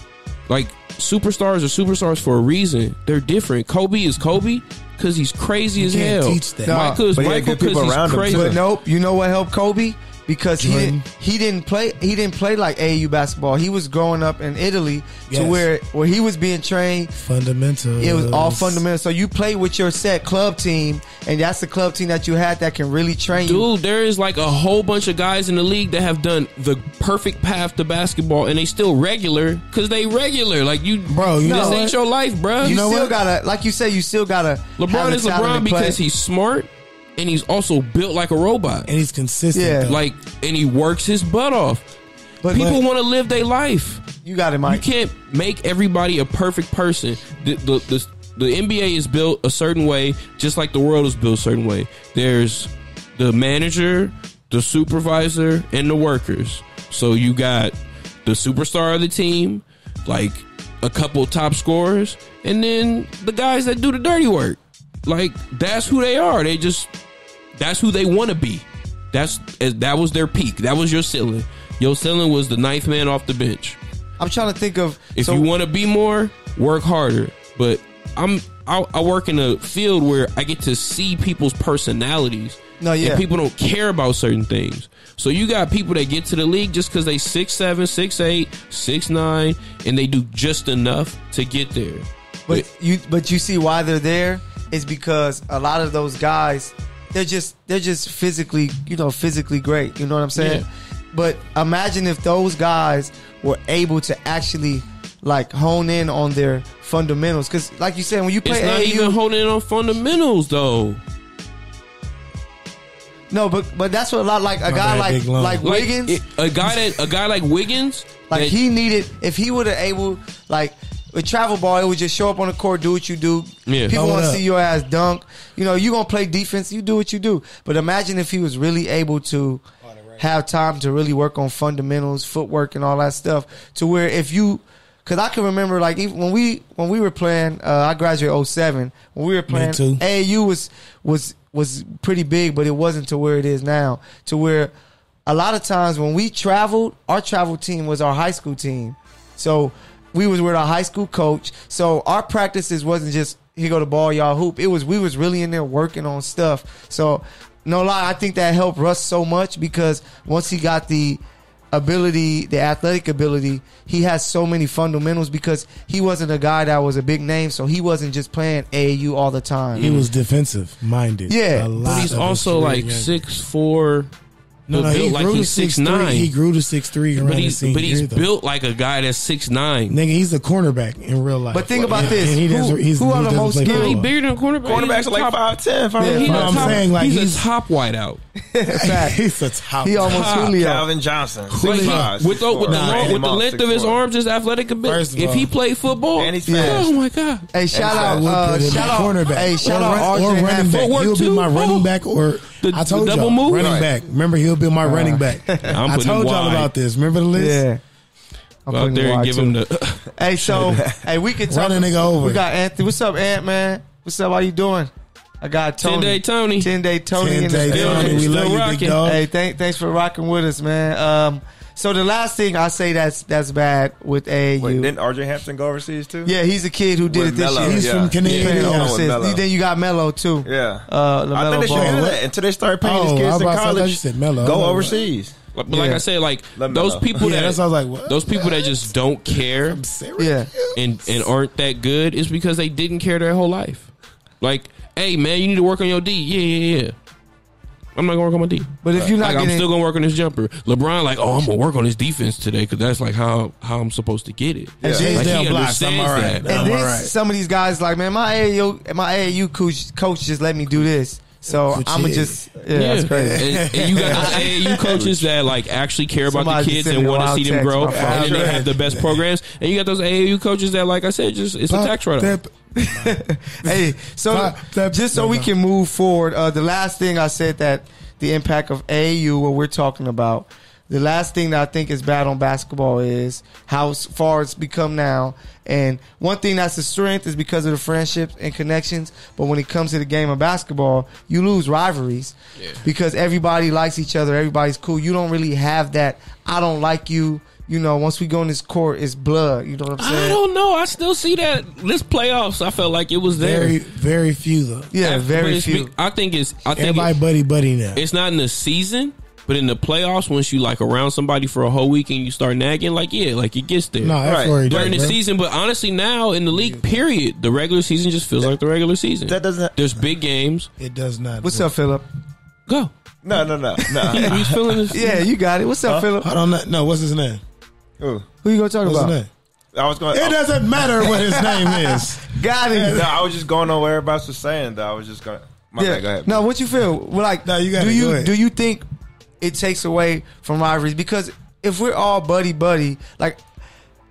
Like superstars are superstars for a reason. They're different. Kobe is Kobe because he's crazy as can't hell. teach that. No, Michael is but he Michael good people because he's around him, crazy. too. But nope. You know what helped Kobe? Because he didn't he didn't play he didn't play like AAU basketball. He was growing up in Italy to where where he was being trained. fundamental. It was all fundamental. So you play with your set club team, and that's the club team that you had that can really train you. Dude, there is like a whole bunch of guys in the league that have done the perfect path to basketball, and they still regular because they regular. Like you, Bro, you this know ain't what? your life, bro. You know still what? gotta, like you said, you still gotta. LeBron the is LeBron to play. because he's smart and he's also built like a robot. and he's consistent. Yeah. Like, and he works his butt off. But- people want to live their life. You got it, You can't make everybody a perfect person. The, the, the, the NBA is built a certain way, just like the world is built a certain way. There's the manager, the supervisor, and the workers. So you got the superstar of the team, like a couple top scorers, and then the guys that do the dirty work. Like that's who they are. They just that's who they want to be. That's eh, that was their peak. That was your ceiling. Your ceiling was the ninth man off the bench. I'm trying to think of If so- you want to be more, work harder. But I'm I, I work in a field where I get to see people's personalities. No, yeah. And people don't care about certain things. So you got people that get to the league just because they six seven, six eight, six nine, and they do just enough to get there. But you but you see why they're there is because a lot of those guys they're just they're just physically you know physically great. You know what I'm saying? Yeah. But imagine if those guys were able to actually like hone in on their fundamentals because like you said when you play it's not AAU, even holding in on fundamentals though. no but but that's what a lot like a guy bad, like Big Lon. like Like Wiggins it- a guy that a guy like Wiggins, Like that- he needed, if he would have able, like with travel ball, it would just show up on the court, do what you do. Yeah. People want to see your ass dunk. You know, you gonna play defense, you do what you do. But imagine if he was really able to have time to really work on fundamentals, footwork, and all that stuff. To where if you, because I can remember like even when we when we were playing, uh, I graduated 07. When we were playing, too. AAU was was was pretty big, but it wasn't to where it is now. To where a lot of times when we traveled, our travel team was our high school team. So we was with our high school coach. So our practices wasn't just here go the ball, y'all hoop. It was we was really in there working on stuff. So no lie, I think that helped Russ so much because once he got the ability, the athletic ability, he has so many fundamentals because he wasn't a guy that was a big name, so he wasn't just playing AAU all the time. He was defensive minded. Yeah, a but lot but he's also like six four. No, no, but he like grew to he's six 6'9". three. He grew to six three But he's but he's year, built like a guy that's six nine. Nigga, he's a cornerback in real life. But think about And- this. and he Who- he's- who he are the most skilled? He bigger than a cornerback. Cornerbacks He's are like top- five ten, five Yeah, He's, But a I'm top, saying, like, he's, he's- a top wideout. Fact. he's a top. He almost Top. Julio. Calvin Johnson. Like he- Five, with the, with, the long, with the length of his arms, his athletic ability. If he played football, And he's oh fast. my god! Hey, shout out, would uh, put shout out, cornerback. hey, shout out, run- or running back. Footwork He'll be my running Oh. back, or The- I told the double y'all, move? running Right. back. Remember, he'll be my running back. I'm I told y'all about this. Remember the list? Yeah. I'm Go out putting there and wide, give too. him the. Hey, so hey, we can talk. Run a nigga over. We got Anthony. What's up, Ant man? What's up? How you doing? I got Tony. 10 day Tony. Ten day Tony in the 10 day building. Tony, we Still love you, rocking. big dog. Hey, thank, thanks for rocking with us, man. Um, so the last thing I say that's that's bad with AAU. Wait, didn't RJ Hampton go overseas too? yeah, he's a kid who did With it this Melo, year. He's yeah. from Canadian. Yeah, Yeah, along yeah. with Since- Melo. then you got Melo too. Yeah. Uh, I think they should Ball. do that until they start paying Oh, these I kids was in about to say- I college. you said Melo. Go I was like- overseas. But like Yeah. I said, like Let those Melo. people Yeah, that that's I was like. What? those people that just don't care Yeah, and and aren't that good is because they didn't care their whole life. Like, hey man, you need to work on your D. Yeah, yeah, yeah. I'm not gonna work on my D. but if you're not Like, I'm still gonna work on this jumper. LeBron, like, oh, I'm gonna work on this defense today because that's like how how I'm supposed to get it. And Yeah. then- Like, he blocks, I'm all right. that. and I'm then all right. some of these guys like, man, my AAU, my AAU coach, coach just let me do this. So But I'm gonna yeah. just yeah, that's crazy. And, and you got those AAU coaches that like actually care about Somebody the kids and want to see them grow, and then they have the best programs. And you got those AAU coaches that, like I said, just it's a tax write off. Hey, so That- that- just so we can move forward, uh, the last thing I said that the impact of AAU, what we're talking about, the last thing that I think is bad on basketball is how far it's become now. And one thing that's a strength is because of the friendships and connections. But when it comes to the game of basketball, you lose rivalries because everybody likes each other. Everybody's cool. You don't really have that. I don't like you. You know, once we go in this court, it's blood. You know what I'm saying? I saying? don't know. I still see that this playoffs. I felt like it was there. very, very few though. Yeah, But very few. I think it's. I think Everybody it- buddy buddy now. it's not in the season, but in the playoffs, once you like around somebody for a whole week and you start nagging, like yeah, like it gets there. No, that's Right. where he during the bro. season, but honestly, now in the league, period, the regular season just feels like the regular season. That doesn't. There's big games. It does not. What's bro. up, Philip? Go. No, no, no, no. He's feeling this. Yeah, you got it. What's up, Philip? Hold on. no, No, what's his name? Who? Who you gonna talk What's about? his name? I was going. It doesn't matter what his name is. Got it. No, I was just going on what everybody was saying. Though I was just going. My yeah. bad. Go ahead. No, what you feel? Like, No, you got do it. you Go ahead. do you think it takes away from rivalries? Because if we're all buddy buddy, like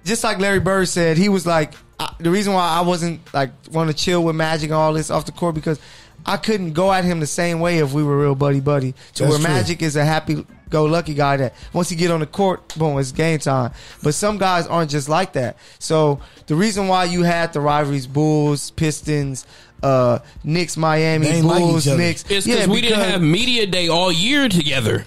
just like Larry Bird said, he was like I, the reason why I wasn't like want to chill with Magic and all this off the court because I couldn't go at him the same way if we were real buddy buddy. To That's where true. Magic is a happy go lucky guy that once he get on the court, boom, it's game time. But some guys aren't just like that. So the reason why you had the rivalries, Bulls, Pistons, uh, Knicks, Miami, They ain't like Bulls. Knicks, It's yeah, because we didn't have media day all year together.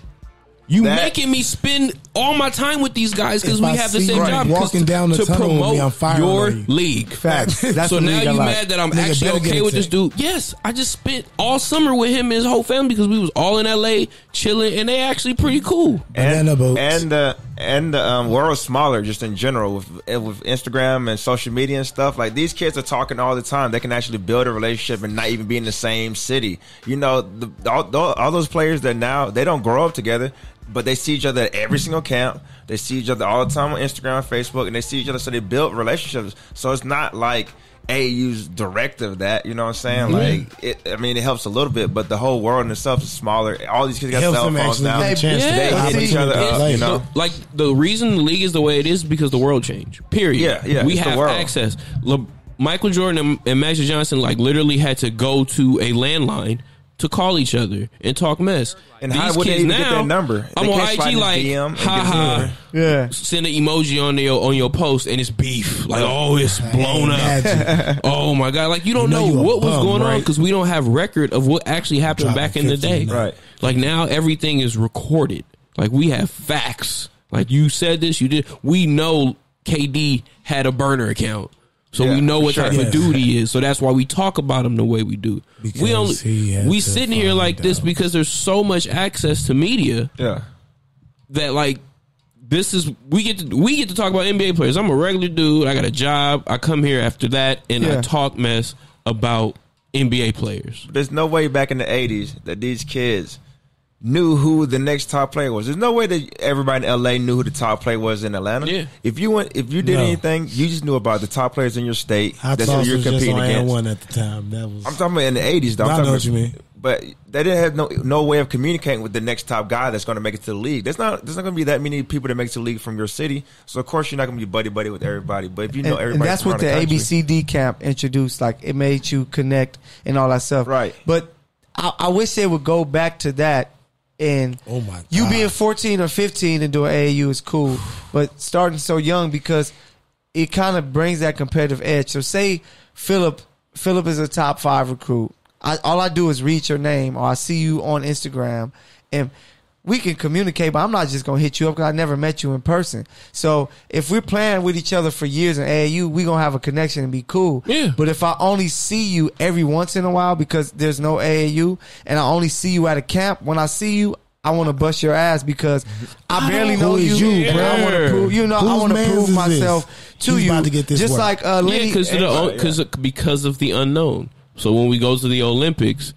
You That- making me spend all my time with these guys because we I have the same you job. 'cause walking down the to tunnel with me, I'm firing your on you. league. Facts. That's so now I you like. mad that I'm Nigga actually okay with this dude? Yes, I just spent all summer with him and his whole family because we was all in LA chilling, and they actually pretty cool. And, boats. and the and the um, world's smaller just in general with with Instagram and social media and stuff. Like these kids are talking all the time. They can actually build a relationship and not even be in the same city. You know, the, all, all those players that now they don't grow up together, but they see each other at every single camp. They see each other all the time on Instagram, Facebook, and they see each other. So they build relationships. So it's not like. AAU's directive that you know what I'm saying like it I mean it helps a little bit but the whole world in itself is smaller all these kids got helps cell phones now get chance Yeah, to they hit each other up play. you know like the reason the league is the way it is because the world changed. Period. Yeah, yeah, We it's the have world. access. Le- Michael Jordan and, and Magic Johnson like literally had to go to a landline to call each other and talk mess. And how would they even get that number? I'm on IG like, DM and ha ha. Yeah. Send an emoji on your on your post and it's beef. Like, oh, it's blown up. Oh my god! Like you don't You know know, you what was bum, going on because we don't have record of what actually happened Dropping back in the day. Right. Like now everything is recorded. Like we have facts. Like you said this, you did. We know KD had a burner account. So Yeah, we know what sure. type Yeah. of dude he is. So that's why we talk about him the way we do. Because we only we sitting here like this because there's so much access to media yeah that like this is we get to we get to talk about NBA players. I'm a regular dude. I got a job. I come here after that and I talk mess about NBA players. there's no way back in the 80s that these kids knew who the next top player was there's no way that everybody in LA knew who the top player was in Atlanta Yeah. if you went if you did No. anything you just knew about the top players in your state Hot that's who sauce you're was just competing on against one at the time. That was I'm talking about in the 80s though I'm I know talking what you mean. but they didn't have no no way of communicating with the next top guy that's going to make it to the league. There's not there's not going to be that many people that make it to the league from your city. So of course you're not going to be buddy buddy with everybody. But if you know and, everybody, and that's from what the, around country- ABCD camp introduced. Like it made you connect and all that stuff. Right. But I, I wish they would go back to that. And Oh my you being 14 or 15 and doing AAU is cool, but starting so young because it kind of brings that competitive edge. So say Philip Philip is a top five recruit. I, all I do is read your name or I see you on Instagram and we can communicate, but I'm not just gonna hit you up because I never met you in person. So if we're playing with each other for years in AAU, we gonna have a connection and be cool. Yeah. But if I only see you every once in a while because there's no AAU and I only see you at a camp, when I see you, I want to bust your ass because I barely know is you. you, and I want to prove, you know, I want to prove is this? myself to He's you. about to get this just work. like uh, Yeah, Lenny, because Everybody, because because of the unknown. So when we go to the Olympics,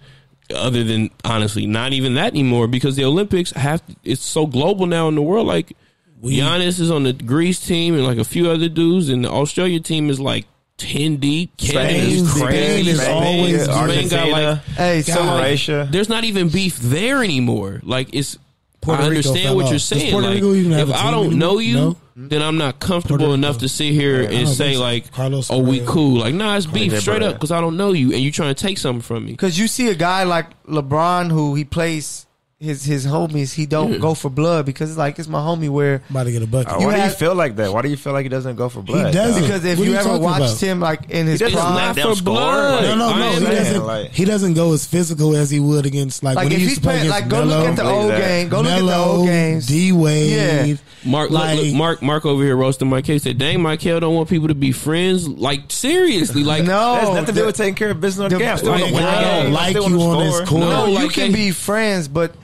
other than honestly, not even that anymore, because the Olympics have it's so global now in the world. Like Giannis is on the Greece team, and like a few other dudes, and the Australia team is like ten deep. Spain, Canada's Spain crazy. is always Spain got like hey, so like, there's not even beef there anymore. Like it's. Puerto I understand fell what off. you're saying. Puerto Like, Rico even have if a I team don't anymore? know you, No? then I'm not comfortable Puerto enough Rico. to sit here Yeah, and say like, Carlos "Oh, we cool." Like, nah, it's beef Jorge straight up because I don't know you, and you trying to take something from me. Because you see a guy like LeBron who he plays his his homies, he don't Yeah. go for blood because it's like it's my homie. Where about to get a bucket. Uh, You why do you had- feel like that? Why do you feel like he doesn't go for blood? He doesn't. dog? because if What are you you ever talking watched about? him like in his He doesn't prime, not them for score. blood. no, no, I no. He understand. doesn't. Like- he doesn't go as physical as he would against like, like when if he he's to play playing, against like go look at the Believe old game, go look at the old games. D Wade. Yeah. Mark, look, Like- look, Mark, Mark over here roasting my case. Said, "Dang, Michael don't want people to be friends. Like seriously, like no, That's nothing to do the- with taking care of business on the, the- game. Still wanna when win I the don't like Still you wanna on this score. court. No, No, you like can they- be friends, but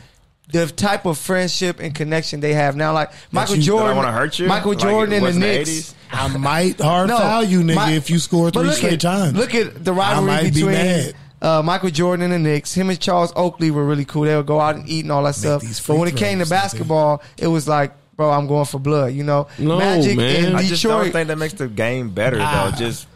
the type of friendship and connection they have now, like Michael you- that I Jordan, wanna hurt you? Michael Jordan it and the was the Knicks. 80s? I might hard No, foul you, nigga, my- if you score three look straight at, times. Look at the rivalry might be between mad. uh, Michael Jordan and the Knicks. Him and Charles Oakley were really cool. They would go out and eat and all that stuff. But when it came to throws, nigga. basketball, it was like, bro, I'm going for blood. You know, No, Magic man. in I just don't think that makes the game better Ah. though. Just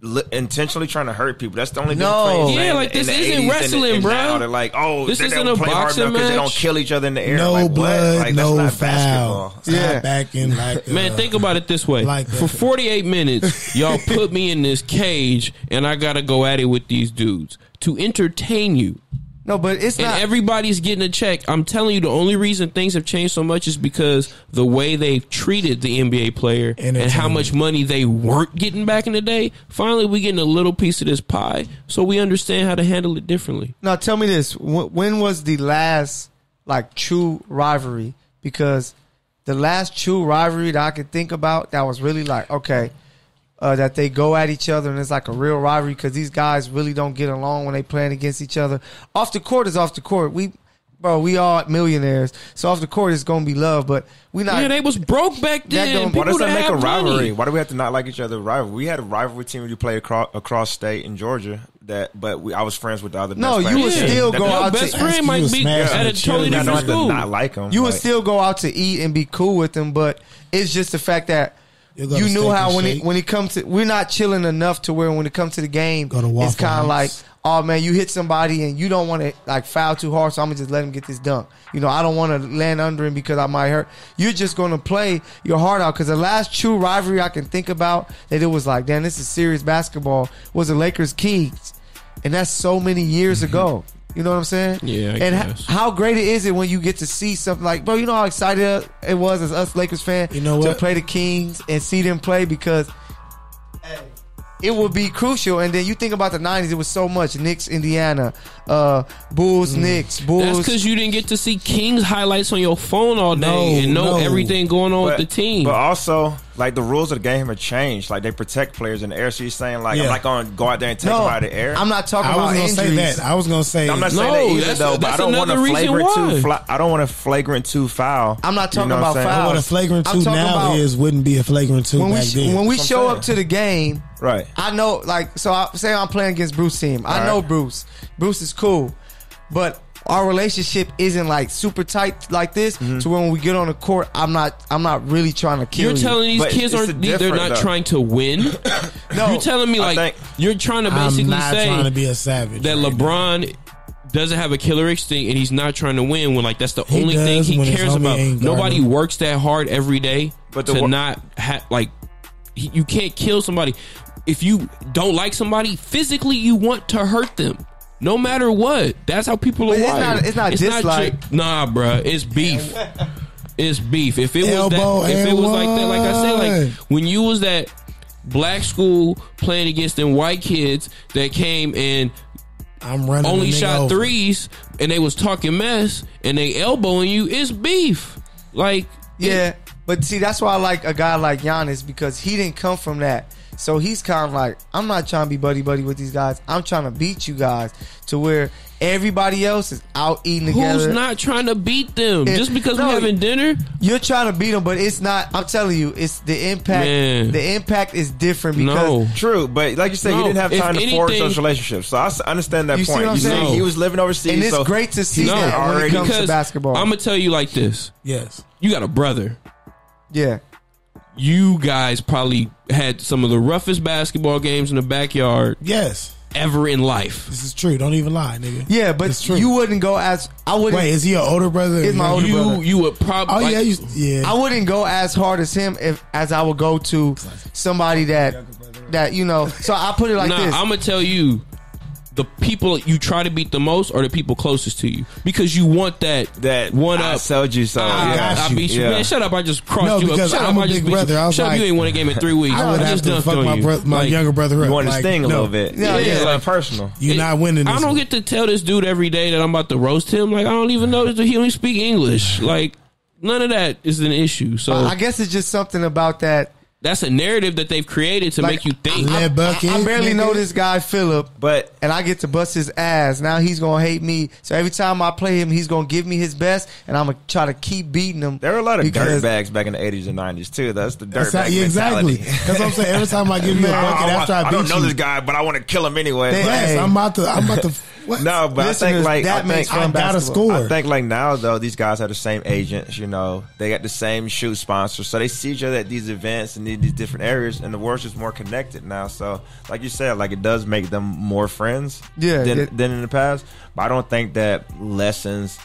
li- intentionally trying to hurt people. That's the only No. difference. Yeah, like, in this isn't 80s wrestling, and bro. now They're like, oh, This they isn't don't a play boxing enough because they don't kill each other in the air. No like, blood, Like, that's no not foul. basketball. Stop Yeah. backing like Man, uh, think about it this way. like For 48 minutes, y'all put me in this cage and I got to go at it with these dudes to entertain you. No, but it's And not. everybody's getting a check. I'm telling you, the only reason things have changed so much is because the way they've treated the NBA player and how much money they weren't getting back in the day. Finally, we're getting a little piece of this pie, so we understand how to handle it differently. Now tell me this: when was the last like true rivalry? Because the last true rivalry that I could think about that was really like okay, uh, that they go at each other and it's like a real rivalry because these guys really don't get along when they playing against each other. Off the court is off the court. We, bro, we all millionaires, so off the court it's gonna be love. But we not. Yeah, they was broke back That then. don't- Why does that make a rivalry? money. Why do we have to not like each other? Rivalry. We had a rivalry team when you played across, across state in Georgia. That, but we, I was friends with the other. No, best you players. would still go Your out best to- friend might be at a totally I different have to school. not like them. You would still go out to eat and be cool with them, but it's just the fact that You go you to knew how when it when it comes to we're not chilling enough to where when it comes to the game, Go to it's kind of like, oh man, you hit somebody and you don't want to like foul too hard, so I'm gonna just let him get this dunk. You know, I don't want to land under him because I might hurt. You're just gonna play your heart out because the last true rivalry I can think about that it was like, damn, this is serious basketball was the Lakers Kings, and that's so many years ago. You know what I'm saying? Yeah, I and h- how great it is it when you get to see something like, bro, you know how excited it was as us Lakers fan You know to play the Kings and see them play because hey, it would be crucial. And then you think about the '90s; it was so much Knicks, Indiana, uh, Bulls, Mm. Knicks, That's because you didn't get to see Kings highlights on your phone all day No, and know no. everything going on But, with the team. but also, like the rules of the game have changed. Like they protect players in the air. So you're saying like I'm Yeah. not going to go out there and take no, them out of the air. I'm not talking I about was gonna injuries. say that. I was gonna say I'm not saying No, that either that's- though. But I don't want a flagrant why. two. Fla- I don't want a flagrant two foul. I'm not talking You know what about I'm fouls. what a flagrant two now about- is wouldn't be a flagrant two when we back sh- then. when we show I'm up to the game, Right. I know, like, so I say I'm playing against Bruce team. I Right. know Bruce. Bruce is cool, but our relationship isn't like super tight like this. Mm-hmm. So when we get on the court, I'm not, I'm not really trying to kill You're you. telling these But kids aren't they're not though. trying to win. no, You're telling me I like think- you're trying to I'm basically not say trying to be a savage. that right now. LeBron doesn't have a killer instinct and he's not trying to win when like that's the He only thing he cares about. Nobody him. works that hard every day But the to wor- not ha- like he- you can't kill somebody if you don't like somebody physically. You want to hurt them. No matter what, that's how people are But it's wired. not- it's not dislike. ju- nah, bruh, it's beef. It's beef. If it was Elbow that, if it and was like that, like I said, like when you was that black school playing against them white kids that came and I'm running. only the nigga shot over. threes and they was talking mess and they elbowing you, it's beef. Like Yeah, but see, that's why I like a guy like Giannis because he didn't come from that. So he's kind of like, I'm not trying to be buddy buddy with these guys. I'm trying to beat you guys to where everybody else is out eating together. who's not trying to beat them It- just because no, we having dinner? You're trying to beat them, but it's not. I'm telling you, it's the impact. Man. The impact is different because No. True, but like you said, No, he didn't have if time to forge anything- those relationships. So I understand that You see point. what I'm you saying? see, he was living overseas, and it's so great to see he's No, that when it already- comes to because basketball. I'm gonna tell you like this: Yes. you got a brother. yeah, You guys probably had some of the roughest basketball games in the backyard Yes. ever in life. This is true. Don't even lie, nigga. yeah, but It's true. you wouldn't go as I wouldn't. Wait, is he your older brother? He's my older You brother. you would probably Oh yeah, you, yeah. I wouldn't go as hard as him if as I would go to somebody that that you know. So I put it like nah, this. I'm gonna tell you, the people you try to beat the most are the people closest to you because you want that that one I up. sold you. So I, yeah. I beat you, Yeah. man. Shut up! I just crossed No, you up. because Shut I'm up! a I just big beat brother. you. I was Shut up! You ain't won a game in three weeks. I would I have just to fuck my you. brother, my Like, younger brother up. You want to like, sting a no, little bit. Yeah, Yeah, yeah. It's not personal. You're It- not winning. This I don't get to tell this dude every day that I'm about to roast him. Like I don't even know that he only speak English. Like none of that is an issue. So I guess it's just something about that. That's a narrative that they've created to Like, make you think. Let Buck I, I barely nigga. know this guy Philip, But and I get to bust his ass. Now he's gonna hate me. So every time I play him, he's gonna give me his best, and I'm gonna try to keep beating him. there were a lot of Because- dirt bags back in the 80s and 90s too. That's the dirt That's how- bag yeah, exactly. mentality. That's what I'm saying. Every time I give you a bucket I- after I, I beat don't know you, this guy, but I want to kill him anyway. They- yes, Hey. I'm about to. I'm about to What? No, but I think like that I makes think I fun gotta score. I think like now though, these guys have the same agents. You know, they got the same shoe sponsors, so they see each other at these events and in these different areas, and the world's just more connected now. So, like you said, like it does make them more friends, Yeah, than, yeah. than in the past. But I don't think that lessens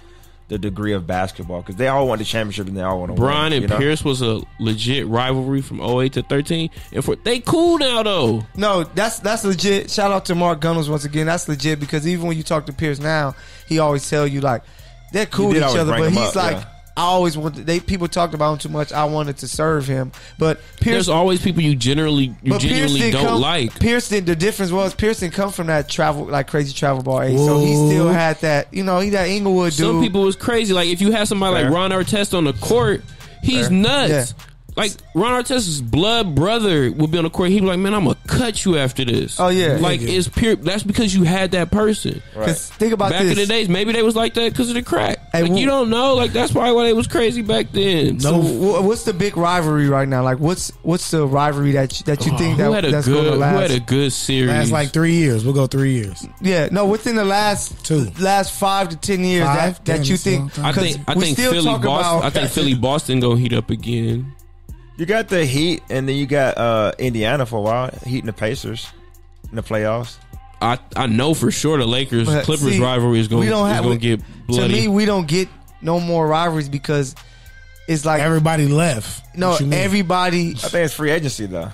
the degree of basketball because they all want the championship and they all want to Bron win. and you know? Pierce was a legit rivalry from 08 to 13. And for they cool now though. No, that's that's legit. Shout out to Mark Gunnels once again. That's legit because even when you talk to Pierce now, he always tell you like they're cool with each other, but he's up, like. yeah. I always wanted. They people talked about him too much. I wanted to serve him, but Pierce There's always people you generally you But genuinely don't come, like. Pearson. The difference was Pearson come from that travel like crazy travel ball age, so he still had that. You know, he that Inglewood dude. Some people was crazy. Like if you had somebody Fair. like Ron Artest on the court, he's nuts. Like Ron Artest's blood brother would be on the court. He'd be like, "Man, I'm gonna cut you after this." Oh, yeah. like Nigga. it's pure. That's because you had that person. Because think about Back this. in the days, maybe they was like that because of the crack. Hey, like, wh- you don't know. Like that's probably why they was crazy back then. So wh- what's the big rivalry right now? Like what's what's the rivalry that you, that you oh, think who that that's good? going to last? Who last? had a good series? Last like three years. We'll go three years. yeah, no, within the last Two. last five to ten years Five? that Damn, that you that's a long think. time. I 'cause think I we think still Philly Boston. about I think Philly Boston gonna heat up again. You got the Heat, and then you got uh, Indiana for a while. Heat and the Pacers in the playoffs. I I know for sure the Lakers But Clippers see, rivalry is going we don't is have- going to get To me, we don't get no more rivalries because it's like Everybody left. no What you mean? everybody. I think it's free agency though.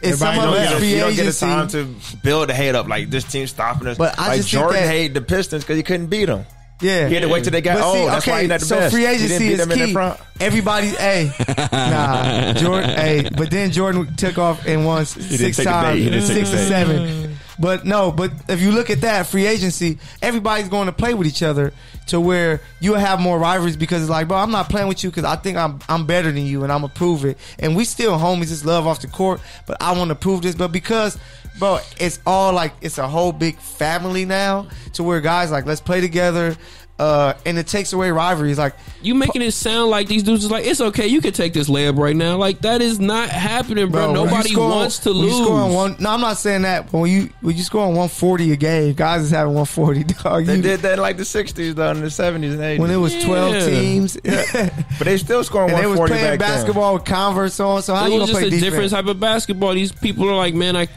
It's some Everybody of don't it's free you don't get the time to build the hate up like this team stopping us. But I like just think Jordan that- hated the Pistons because he couldn't beat them. Yeah, He had to wait till they got But old. see, That's why he's not the so best. free agency is them in the key. front. Everybody, hey, nah, Jordan, a, but then Jordan took off and won six times, He didn't take six or seven. But no, but if you look at that free agency, everybody's going to play with each other to where you have more rivalries because it's like, bro, I'm not playing with you because I think I'm I'm better than you and I'm gonna prove it. And we still homies, just love off the court, but I want to prove this. But because, bro, it's all like it's a whole big family now to where guys like let's play together. Uh, and it takes away rivalries. Like You making it sound like these dudes is like it's okay. You can take this layup right now. Like that is not happening, bro. Bro, Nobody score- wants to lose. You score on one, no, I'm not saying that. But when you when you score on 140 a game, guys is having 140. Dog, They you- did that in like the '60s though, in the '70s and '80s. when it was 12 Yeah. teams, but they still scoring and they was playing back then. basketball with Converse on. So how it you was gonna just play a different type of basketball. These people are like, man, I,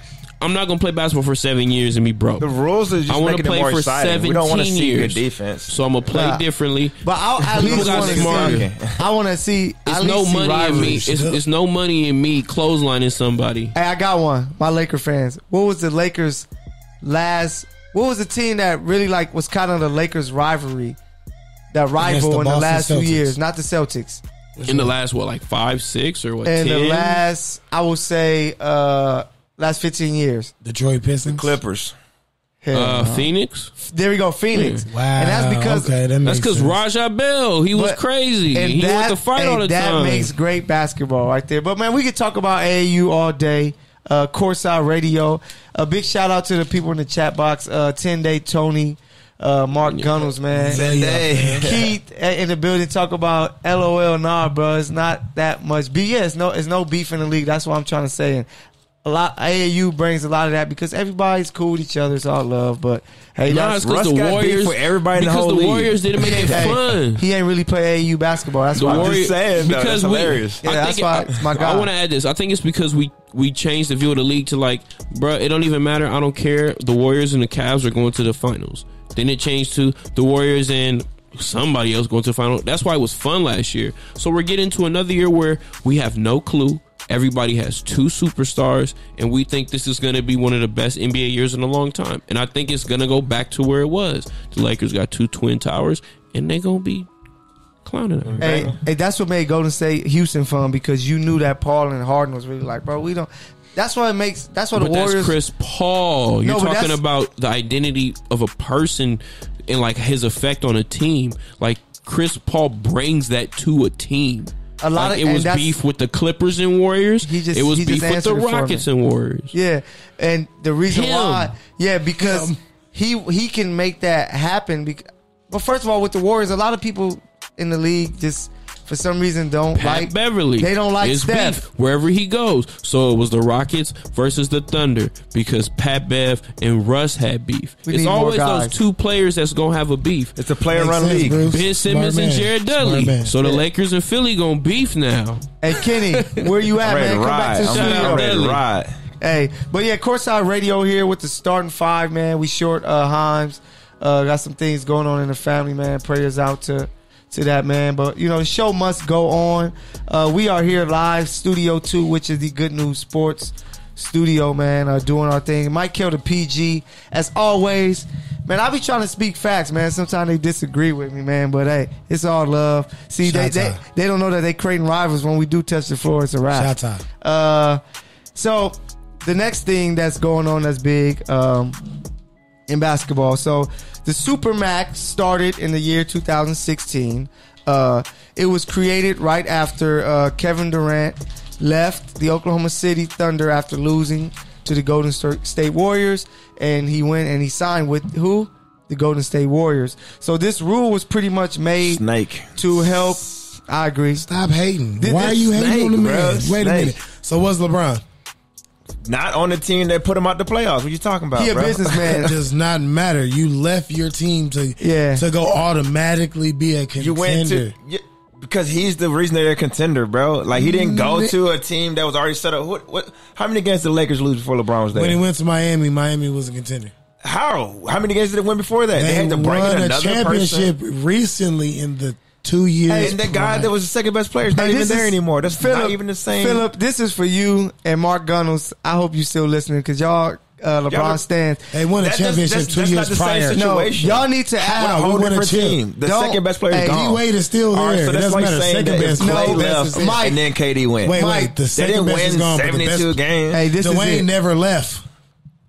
I'm not gonna play basketball for seven years and be broke. The rules are just I wanna making play it more for exciting. We don't want to see years. good defense. So I'm gonna play Nah. differently. But I'll at People least got want to smarter. see. I want to see. It's no least see money in me. It's, it's no money in me clotheslining somebody. Hey, I got one. My Laker fans. What was the Lakers' last? What was the team that really like was kind of the Lakers' rivalry? That rival the in the Boston last few years, not the Celtics. In the last what, like five, six, or what? In 10? the last, I would say, uh last fifteen years. Detroit Pistons. Clippers. Hell uh, no. Phoenix. there we go, Phoenix. Wow. And that's because okay, that That's makes because sense. Raja Bell, he was But- crazy. and he that, wanted to fight hey, all the time. that time. makes great basketball right there. But man, we could talk about AAU all day. Uh, Courtside Radio. A big shout out to the people in the chat box. Uh, Ten Day Tony, uh, Mark Gunnels, man. Yeah, yeah. Keith in the building talk about LOL. Nah, bro, it's not that much. But yeah, it's no, it's no beef in the league. That's what I'm trying to say. And a lot AAU brings a lot of that because everybody's cool with each other. It's all love. But hey, Nah, that's because Russ the got beef Warriors. with everybody in the because the. Warriors didn't make it Hey, fun. He ain't really play AAU basketball. That's The why. I'm just saying, though, that's we- hilarious. Yeah, that's think why it- it's my I, want to add this. I think it's because we we changed the view of the league to like, bro, it don't even matter. I don't care. The Warriors and the Cavs are going to the finals. Then it changed to the Warriors and somebody else going to the final. That's why it was fun last year. So we're getting to another year where we have no clue. Everybody has two superstars, and we think this is going to be one of the best NBA years in a long time. And I think it's going to go back to where it was. The Lakers got two twin towers, and they're going to be clowning them. Hey, hey, that's what made Golden State Houston fun because you knew that Paul and Harden was really like, bro, we don't. That's what it makes. That's why the But that's Chris Paul. You're No, talking about the identity of a person and like his effect on a team. Like Chris Paul brings that to a team. A lot Like, of- it was beef with the Clippers and Warriors. He just- it was beef with the answered it for Rockets and Warriors. Yeah, and the reason Him. why, yeah, because Him. he he can make that happen. Because, well, first of all, with the Warriors, a lot of people in the league just for some reason don't Pat like Beverley. They don't like It's Steph. beef wherever he goes. So it was the Rockets versus the Thunder because Pat Bev and Russ had beef. We it's always those two players that's gonna have a beef. It's a player Makes run sense, league. Bruce. Ben Simmons Smart and man. Jared Dudley. So the Lakers and Philly gonna beef now. Hey Kenny, where you at, man? to Come back to the I'm, studio. I'm ready to ride. Hey, but yeah, courtside radio here with the starting five, man. We short uh Himes. Uh got some things going on in the family, man. Prayers out to to that man. But you know, the show must go on. Uh we are here live, studio two, which is the good news sports studio, man, uh doing our thing. Mike Kill the PG, as always. Man, I be trying to speak facts, man. Sometimes they disagree with me, man. But hey, it's all love. See, they, they they don't know that they creating rivals when we do touch the floor. It's a wrap. Shout out. Uh, so the next thing that's going on that's big um, in basketball. So the Supermax started in the year 2016. Uh, it was created right after uh, Kevin Durant left the Oklahoma City Thunder after losing to the Golden State Warriors, and he went and he signed with who? The Golden State Warriors. So this rule was pretty much made Snake. to help. I agree. Stop hating. This- Why are you hating snake, on the bro. man? Wait a minute. So what's LeBron? Not on the team that put him out the playoffs. What you talking about, He a bro? businessman. It does not matter. You left your team to Yeah. to go automatically be a contender. You went to you, because he's the reason they're a contender, bro. Like he didn't go mm-hmm. to a team that was already set up. What? What? How many games did the Lakers lose before LeBron was there? when he went to Miami, Miami was a contender. How? How many games did they win before that? They, They, had to bring won in a another championship person. recently in the two years. And that guy that was the second best player is not Hey, even this there is- anymore. That's Phillip, not even the same. Philip, this is for you and Mark Gunnels. I hope you're still listening because y'all uh, LeBron Y'all- stands. they won a That- that's- championship that's- two that's years not the same prior. situation. No, y'all need to With a add. whole we won a different chip. team. The Don't- second best player Hey, is gone. D-Wade is still All right, there. so It that's doesn't like matter. saying Second that if best, Clay no, left is it. Mike. and then KD went. Wait, Mike, wait. The they second didn't best is win gone. but the seventy-two best- games. Hey, this is Dwayne it. never left.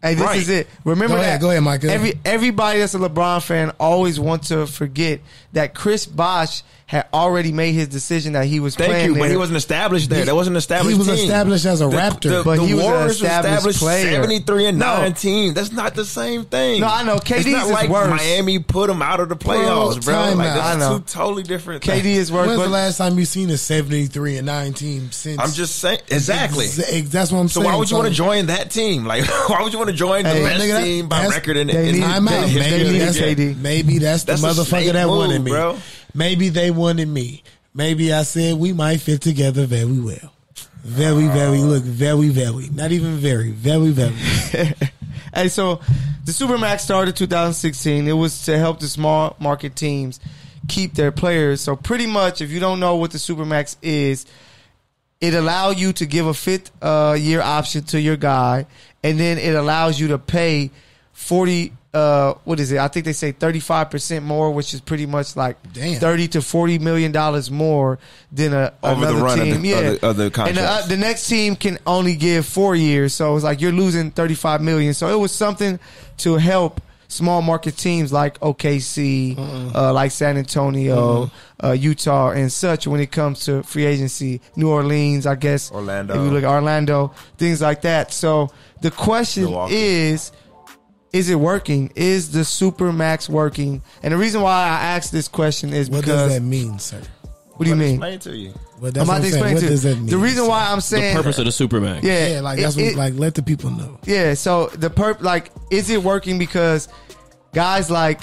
Hey, this Right. is it. Remember Go ahead, that. go ahead, Micah. Every everybody that's a LeBron fan always wants to forget that Chris Bosh had already made his decision that he was Thank playing you, but there. he wasn't established there. That wasn't an established. He was team. established as a The- Raptor. the, But the he was an established established player. seventy-three and No. nineteen. That's not the same thing. No, I know. It's KD's not is like worse. Miami put him out of the playoffs, bro. time Like out. that's I know. two totally different. KD things. is worse. When's but the last time you seen a seventy-three and nine team since? I'm just saying exactly. Ex- That's what I'm So saying. why would you want to join that team? Like, why would you want to join the Hey, best nigga, team by record in, they in need- Time They- Maybe that's, KD. maybe that's the That's motherfucker that wanted move, me. bro. Maybe they wanted me. Maybe I said we might fit together very well. Very, very, look, very, very. Not even very, very, very. Hey, so the Supermax started 2016. It was to help the small market teams keep their players. So pretty much, if you don't know what the Supermax is, it allows you to give a fifth uh, year option to your guy, and then it allows you to pay 40. Uh, what is it? I think they say 35 percent more, which is pretty much like Damn. 30 to 40 million dollars more than a Over the another run of team. the- yeah, of the- of the and uh, the next team can only give four years, so it's like you're losing 35 million. So it was something to help small market teams like OKC, uh, like San Antonio, uh, Utah, and such when it comes to free agency. New Orleans, I guess. Orlando. If you look at Orlando, things like that. So the question Milwaukee. is. Is it working? Is the super max working? And the reason why I asked this question is What because does that mean, sir? What do you mean? Explain to you. What, I'm that's about what to I'm saying. explain What to does you. that mean? The reason why I'm saying The purpose of the Supermax. yeah, Yeah, like it- that's what, it- like let the people know. yeah. So the perp, like, is it working? Because guys like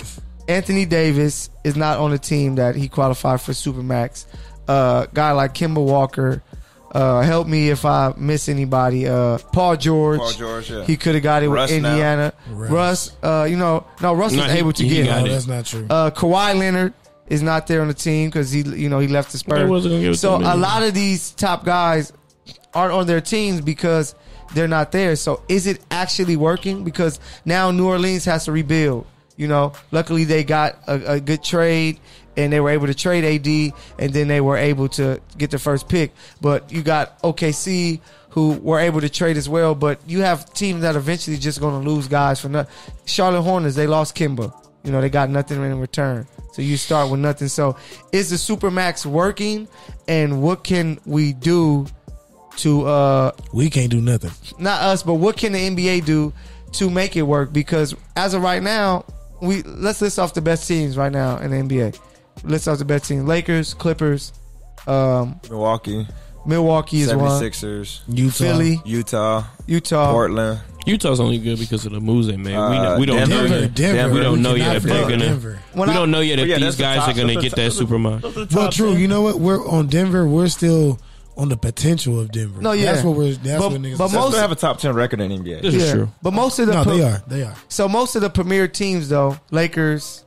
Anthony Davis is not on the team that he qualified for Supermax. Uh, guy like Kemba Walker. Uh, help me if I miss anybody. Uh, Paul George. Paul George, yeah. He could have got it Russ with now. Indiana. Russ. Russ. uh, you know, no, Russ No, was he- able to he get got it. No, it. that's not true. Uh, Kawhi Leonard is not there on the team because he, you know, he left the Spurs. wasn't gonna give it So a lot of these top guys aren't on their teams because they're not there. So is it actually working? Because now New Orleans has to rebuild. You know, luckily they got a, a good trade and they were able to trade AD and then they were able to get the first pick. But you got OKC who were able to trade as well. But you have teams that eventually just going to lose guys for nothing. Charlotte Hornets, they lost Kemba. You know, they got nothing in return. So you start with nothing. So is the Supermax working? And what can we do to uh we can't do nothing. not us, but what can the NBA do to make it work? Because as of right now, we let's list off the best teams right now in the NBA. List off the best teams: Lakers, Clippers, Um, Milwaukee, Milwaukee is one. 76ers, Utah. Philly, Utah, Utah. Portland. Utah's only good because of the moves they made. we, know, Uh, we don't Denver. know Denver, yet. Denver. We don't know yet if they're gonna. Denver. We I- don't know yet if Yeah, these that's the guys top- are going to get the that top- superman. Well, true. You know what? We're on Denver. We're still on the potential of Denver. No, yeah. That's what we're. That's But- what niggas. but say. They most- have a top ten record in NBA. This is true. But most of the no, pro- they are. They are. so most of the premier teams though, Lakers,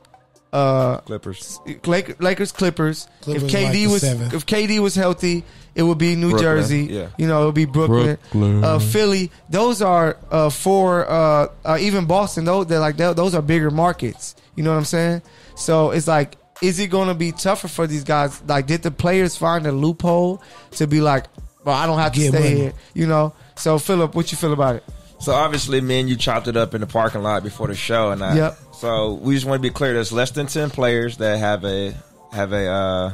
uh, Clippers. Lak- Lakers, Clippers. Clippers if KD like was seventh. if KD was healthy, it would be New Brooklyn, Jersey. yeah. You know, it would be Brooklyn, Brooklyn. Uh, Philly. Those are uh, four. Uh, uh, even Boston. Those they're like they're- those are bigger markets. You know what I'm saying? So it's like, is it going to be tougher for these guys? Like, did the players find a loophole to be like, well, I don't have to Get stay money. here. You know. So Philip, what you feel about it? So obviously, me and you chopped it up in the parking lot before the show, and I, Yep. So we just want to be clear: there's less than ten players that have a have a uh,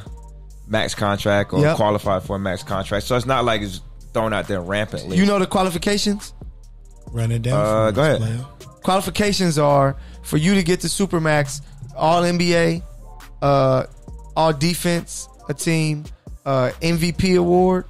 max contract or Yep. qualify for a max contract. So it's not like it's thrown out there rampantly. You know the qualifications. Run it down. Uh, go ahead. player. qualifications are for you to get to supermax all nba uh all defense a team uh mvp award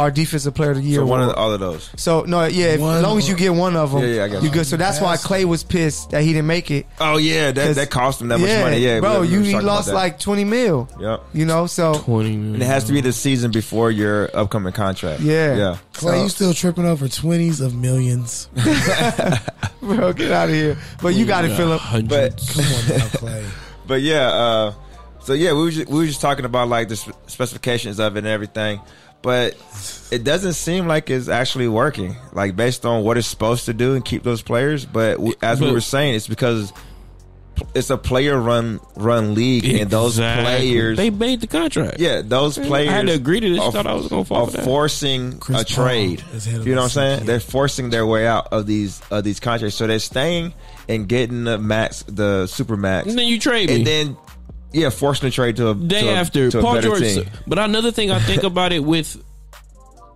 or defensive player of the year so one of the, all of those. so no yeah if, as long as you get one of them Yeah, yeah, I got you you. good so that's why clay was pissed that he didn't make it Oh yeah, that 'Cause- that cost him that much money. Yeah, bro we- we you he lost like 20 mil Yep. you know so Twenty And it has to be the season before your upcoming contract. Yeah. yeah. Clay, So- you still tripping over twenties of millions? bro get out of here but you got it philip Hundreds. Come on now, Clay. But yeah, uh, so yeah, we were just, we were just talking about like the sp- specifications of it and everything, but it doesn't seem like it's actually working. Like based on what it's supposed to do and keep those players, but we, as we were saying, it's because it's a player run run league, and those players, they made the contract. yeah, those players. I had to agree to this. are- Thought I was going to fall are for that. forcing Chris a trade. Paul is head of You know what I'm saying? CBA. They're forcing their way out of these of these contracts, so they're staying and getting the max, the super max, and then you trade me. and then yeah, forcing the trade to a day to a- after to Paul George. team. But another thing I think about it with,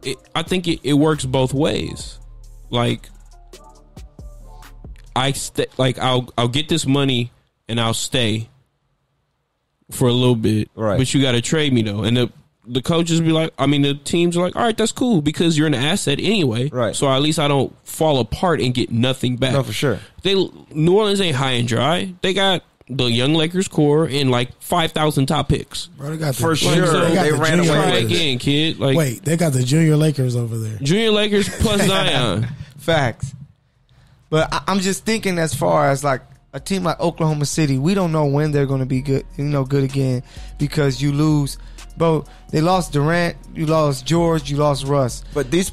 it, I think it, it works both ways. Like, I stay, like I'll I'll get this money and I'll stay for a little bit, Right. But you got to trade me though, and the the coaches be like, I mean, the teams are like, all right, that's cool because you're an asset anyway, Right. So at least I don't fall apart and get nothing back. No, for sure. They New Orleans ain't high and dry. They got the young Lakers core and like five thousand top picks. Bro, they got the, For sure, so got they the ran junior away Lakers. again, kid. Like Wait, they got the junior Lakers over there. Junior Lakers plus Zion. Facts. But I, I'm just thinking as far as like a team like Oklahoma City, we don't know when they're going to be good, you know, good again because you lose. Bro, they lost Durant, you lost George, you lost Russ. But these,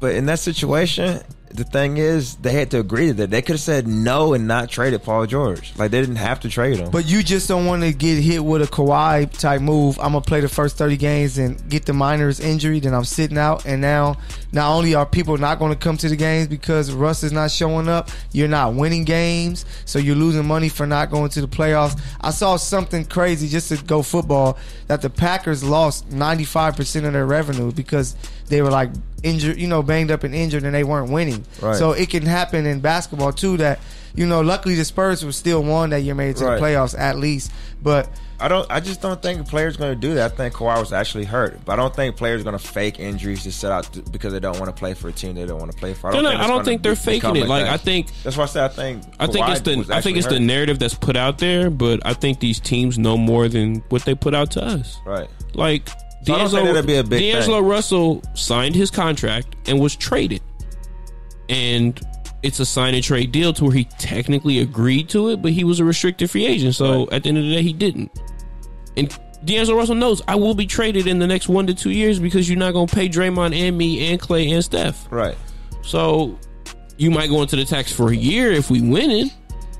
but in that situation, the thing is, they had to agree to that. They could have said no and not traded Paul George. Like they didn't have to trade him. But you just don't want to get hit with a Kawhi type move. I'm gonna play the first 30 games and get the minors injury, then I'm sitting out. And now, not only are people not going to come to the games because Russ is not showing up, you're not winning games, so you're losing money for not going to the playoffs. I saw something crazy just to go football that the Packers lost 95% of their revenue because they were like injured, you know, banged up and injured, and they weren't winning. Right. So it can happen in basketball too. That you know, luckily the Spurs were still one that year made it to Right. the playoffs at least. But I don't. I just don't think a player's going to do that. I think Kawhi was actually hurt, but I don't think players going to fake injuries to set out th- because they don't want to play for a team they don't want to play for. I They're not- think I don't think they're be- faking it. Like, that. I think- that's why I said I think. I think Kawhi it's the I think actually it's the narrative that's put out there, but I think these teams know more than what they put out to us. right. Like So I don't think that'd be a big D'Angelo thing. Russell signed his contract and was traded, and it's a sign and trade deal to where he technically agreed to it, but he was a restricted free agent. So Right. at the end of the day, he didn't. And D'Angelo Russell knows I will be traded in the next one to two years because you're not going to pay Draymond and me and Clay and Steph. Right. So you might go into the tax for a year if we win it,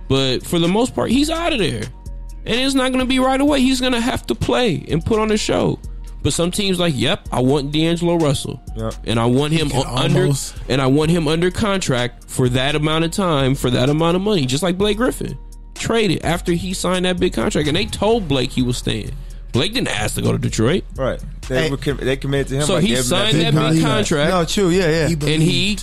but for the most part, he's out of there. And it's not going to be right away. He's going to have to play and put on a show. But some teams like, yep, I want D'Angelo Russell, Yep. and I want him under, almost- and I want him under contract for that amount of time for that amount of money, just like Blake Griffin traded after he signed that big contract, and they told Blake he was staying. Blake didn't ask to go to Detroit, Right. They Hey. were com- they committed to him. so like he signed big that big believe contract, no, true, yeah, yeah. He and he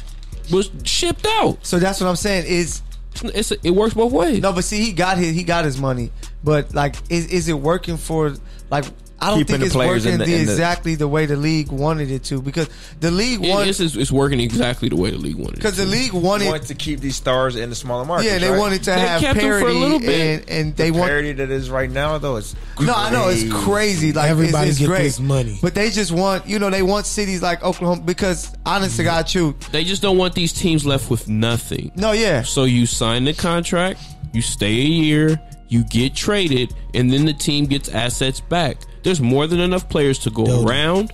was shipped out. so that's what I'm saying is It's, it works both ways. no, but see, he got his he got his money, but like, is is it working for like? I don't think the it's players working in the- the, in the- exactly the way the league wanted it to because the league It- wanted it's, it's working exactly the way the league wanted. it because the league wanted want to keep these stars in the smaller markets. yeah they right? wanted to They have kept them for a little bit. and and they the want parity that is right now though. It's No, I know it's crazy. Like Everybody it's, it's get great. this money. but they just want you know they want cities like Oklahoma because honest to mm-hmm. God, truth. They just don't want these teams left with nothing. No, yeah, So you sign the contract, you stay a year, you get traded, and then the team gets assets back. There's more than enough players to go Dope. around.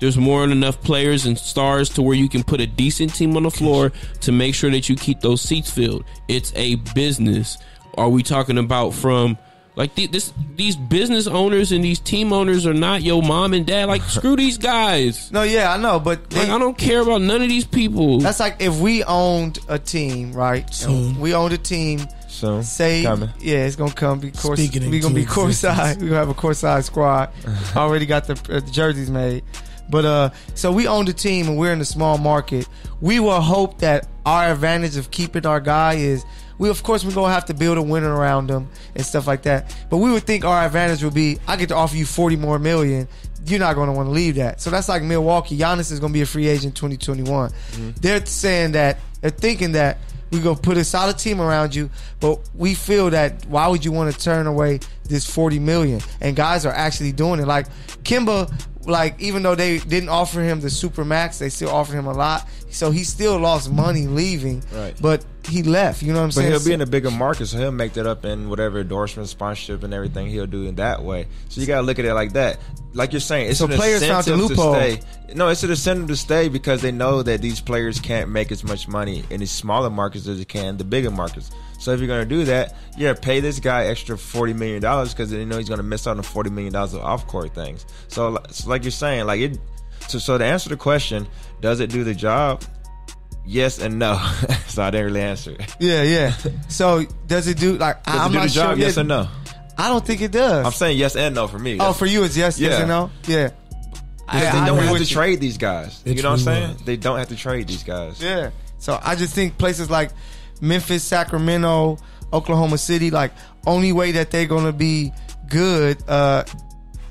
There's more than enough players and stars to where you can put a decent team on the floor to make sure that you keep those seats filled. It's a business. Are we talking about from like the, this? These business owners and these team owners are not your mom and dad. Like screw these guys. no, yeah, I know, but they, Like I don't care about none of these people. that's like if we owned a team, right? Soon. We owned a team. Soon Say, coming. yeah, it's gonna come. Be course, Speaking we gonna be into courtside. existence. We gonna have a courtside squad. Already got the, uh, the jerseys made. But uh, so we own the team and we're in a small market. We will hope that our advantage of keeping our guy is we of course we're gonna have to build a winner around them and stuff like that. But we would think our advantage would be I get to offer you forty more million. You're not gonna want to leave that. So that's like Milwaukee. Giannis is gonna be a free agent 2021. They're saying that they're thinking that we're gonna put a solid team around you, but we feel that why would you want to turn away this 40 million? And guys are actually doing it. Like Kemba, like even though they didn't offer him the super max, they still offered him a lot. So he still lost money leaving. Right. But he left. You know what I'm But saying? But he'll be in a bigger market, so he'll make that up in whatever endorsement, sponsorship, and everything he'll do in that way. So you gotta look at it like that. Like you're saying, it's So players found the loophole. to stay. No, it's an incentive to stay because they know that these players can't make as much money in these smaller markets as they can the bigger markets. So if you're gonna do that, yeah, pay this guy extra forty million dollars because they know he's gonna miss out on forty million dollars of off court things. So, so like you're saying, like it. So, so to answer the question, does it do the job? Yes and no. so I didn't really answer. it. yeah, yeah. So does it do like Does I'm it do not the job? sure. Yes Yeah, or no? I don't think it does. I'm saying yes and no for me. oh, for you it's yes, yes Yeah. and no. Yeah. I, they I don't agree have with to you. trade these guys. It's you know what I'm saying? They don't have to trade these guys. Yeah. So I just think places like Memphis, Sacramento, Oklahoma City, like only way that they're gonna be good. Uh,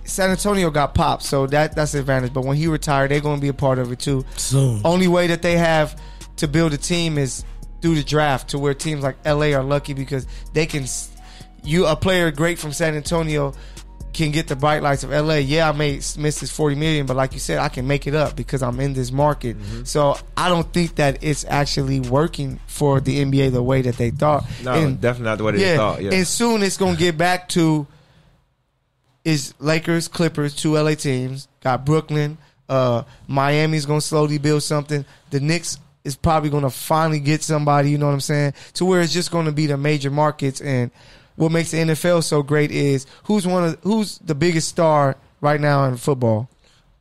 San Antonio got popped, so that that's the advantage. But when he retired, they're gonna be a part of it too. Soon. Only way that they have to build a team is through the draft, to where teams like LA are lucky because they can. You a player great from San Antonio can get the bright lights of LA. Yeah, I may miss this forty million, but like you said, I can make it up because I'm in this market. Mm-hmm. So I don't think that it's actually working for the NBA the way that they thought. No, And- definitely not the way they yeah, thought. Yeah. and soon it's gonna get back to is Lakers, Clippers, two LA teams. Got Brooklyn, uh, Miami's gonna slowly build something. The Knicks is probably gonna finally get somebody. You know what I'm saying? To where it's just gonna be the major markets. And what makes the NFL so great is who's one of who's the biggest star right now in football.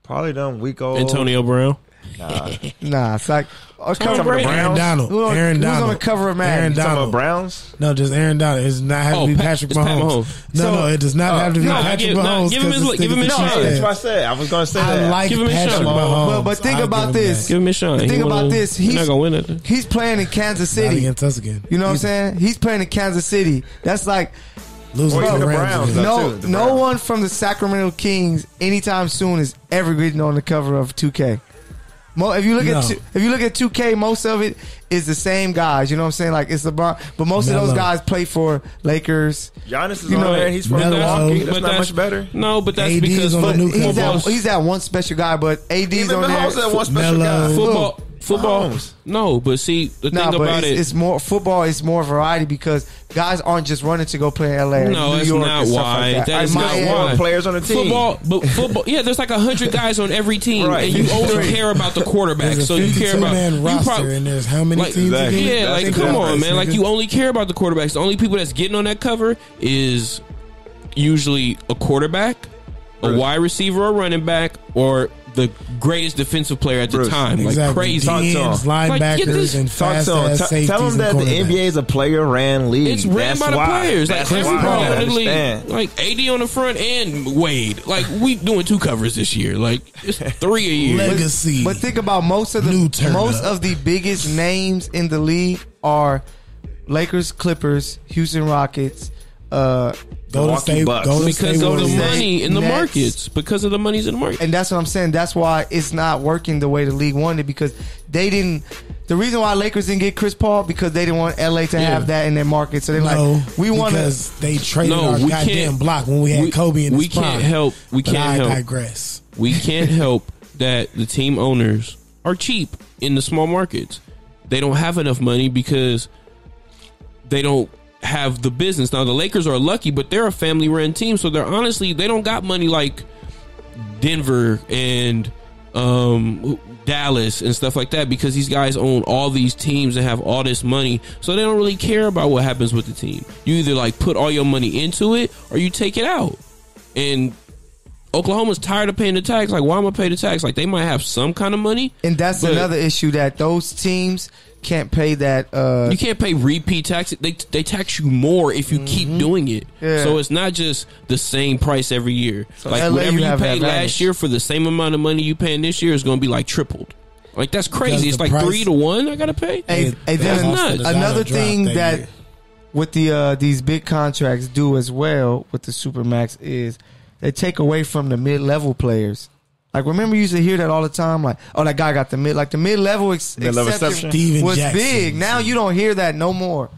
Probably them week old. Antonio Brown. Nah. Nah, it's like a Tom cover. Brady. Aaron Donald. Who on- Aaron who's on the cover of Madden? Aaron You talking about Donald. Browns? No, just Aaron Donald. It does not have Oh, to be Patrick Pat Mahomes. Mahomes. No, So- no, it does not uh, have to be no, Patrick give- no, Mahomes. give him 'cause his- it's give him his Chiefs shine. That's what I said. I was going to say I that. like Give him Patrick shine. Mahomes. But- but think I'll about give this. Give him his shine. The He thing about this, he's he's- not gonna win it. He's playing in Kansas City. against us again. You know what I'm saying? He's playing in Kansas City. That's like Losing Or to the the Rams. Browns, though. no too, the no Browns. one from the Sacramento Kings anytime soon is ever getting on the cover of 2K. Mo, if you look No. at two, if you look at 2K, most of it is the same guys. You know what I'm saying? Like it's LeBron, but most of those guys play for Lakers. Giannis is You on know, there. He's from Melo, Milwaukee. but That's not much better. No, but that's AD because on the new He's that, he's that one special guy, but AD's Even on there. Mahomes that one special Melo. guy. football. Football. Mahomes. No, but see the Nah, thing but about it's, it. it's more football. is more variety because guys aren't just running to go play in LA. or No, New that's York not and stuff why. Like that. That Or is not Miami. why. Players on the team. Football, but football, yeah. There's like a hundred guys on every team, Right. and you only care about the quarterback. There's a So you care 52 about man you roster, prob- and there's how many like, teams Exactly. again? Yeah, That's like come difference, on, man. Like nigga. you only care about the quarterbacks. The only people that's getting on that cover is usually a quarterback, a wide receiver, or running back, or the greatest defensive player at the Bruce. time. Like crazy. Talk to him. DNs, Like, linebackers, this- and Talk fast to him. ass T- safeties tell him that the cornerbacks. NBA is a player ran league. It's ran That's by the players. Like That's why. everybody in the league, like AD on the front and Wade. Like we doing two covers this year. Like it's three a year. Legacy. But think about most of the most up. of the biggest names in the league are Lakers, Clippers, Houston Rockets, uh, Golden Milwaukee State, Bucks. Golden because State of the Warriors. money in the Nets. markets. Because of the money's in the market. and that's what I'm saying. That's why it's not working the way the league wanted because they didn't. The reason why Lakers didn't get Chris Paul because they didn't want LA to Yeah. have that in their market. So they're No, like, we want to. because they traded No, our we goddamn can't- block when we had we- Kobe in we his can't prime. help- we But can't I help. digress. we can't help that the team owners are cheap in the small markets. They don't have enough money because they don't have the business. Now the Lakers are lucky, but they're a family run team, so they're honestly they don't got money like Denver and um, Dallas and stuff like that because these guys own all these teams and have all this money, so they don't really care about what happens with the team. You either like put all your money into it or you take it out. And Oklahoma's tired of paying the tax. Like, why am I pay the tax? Like, they might have some kind of money, and that's but another issue that those teams can't pay that. Uh, You can't pay repeat tax. They they tax you more if you keep doing it. Mm-hmm. Yeah. So it's not just the same price every year. like LA, whatever you you, paid last year for the same amount of money you paying this year is going to be like tripled. Like that's crazy. It's like price- three to one. I got to pay. Hey, It- hey, that's then nuts. another thing that year. with the uh, these big contracts do as well with the supermax is they take away from the mid level players. Like remember, you used to hear that all the time. Like, oh, that guy got the mid, like the mid level ex- Mid-level exception exception? Steven was Jackson. big. Now you don't hear that no more.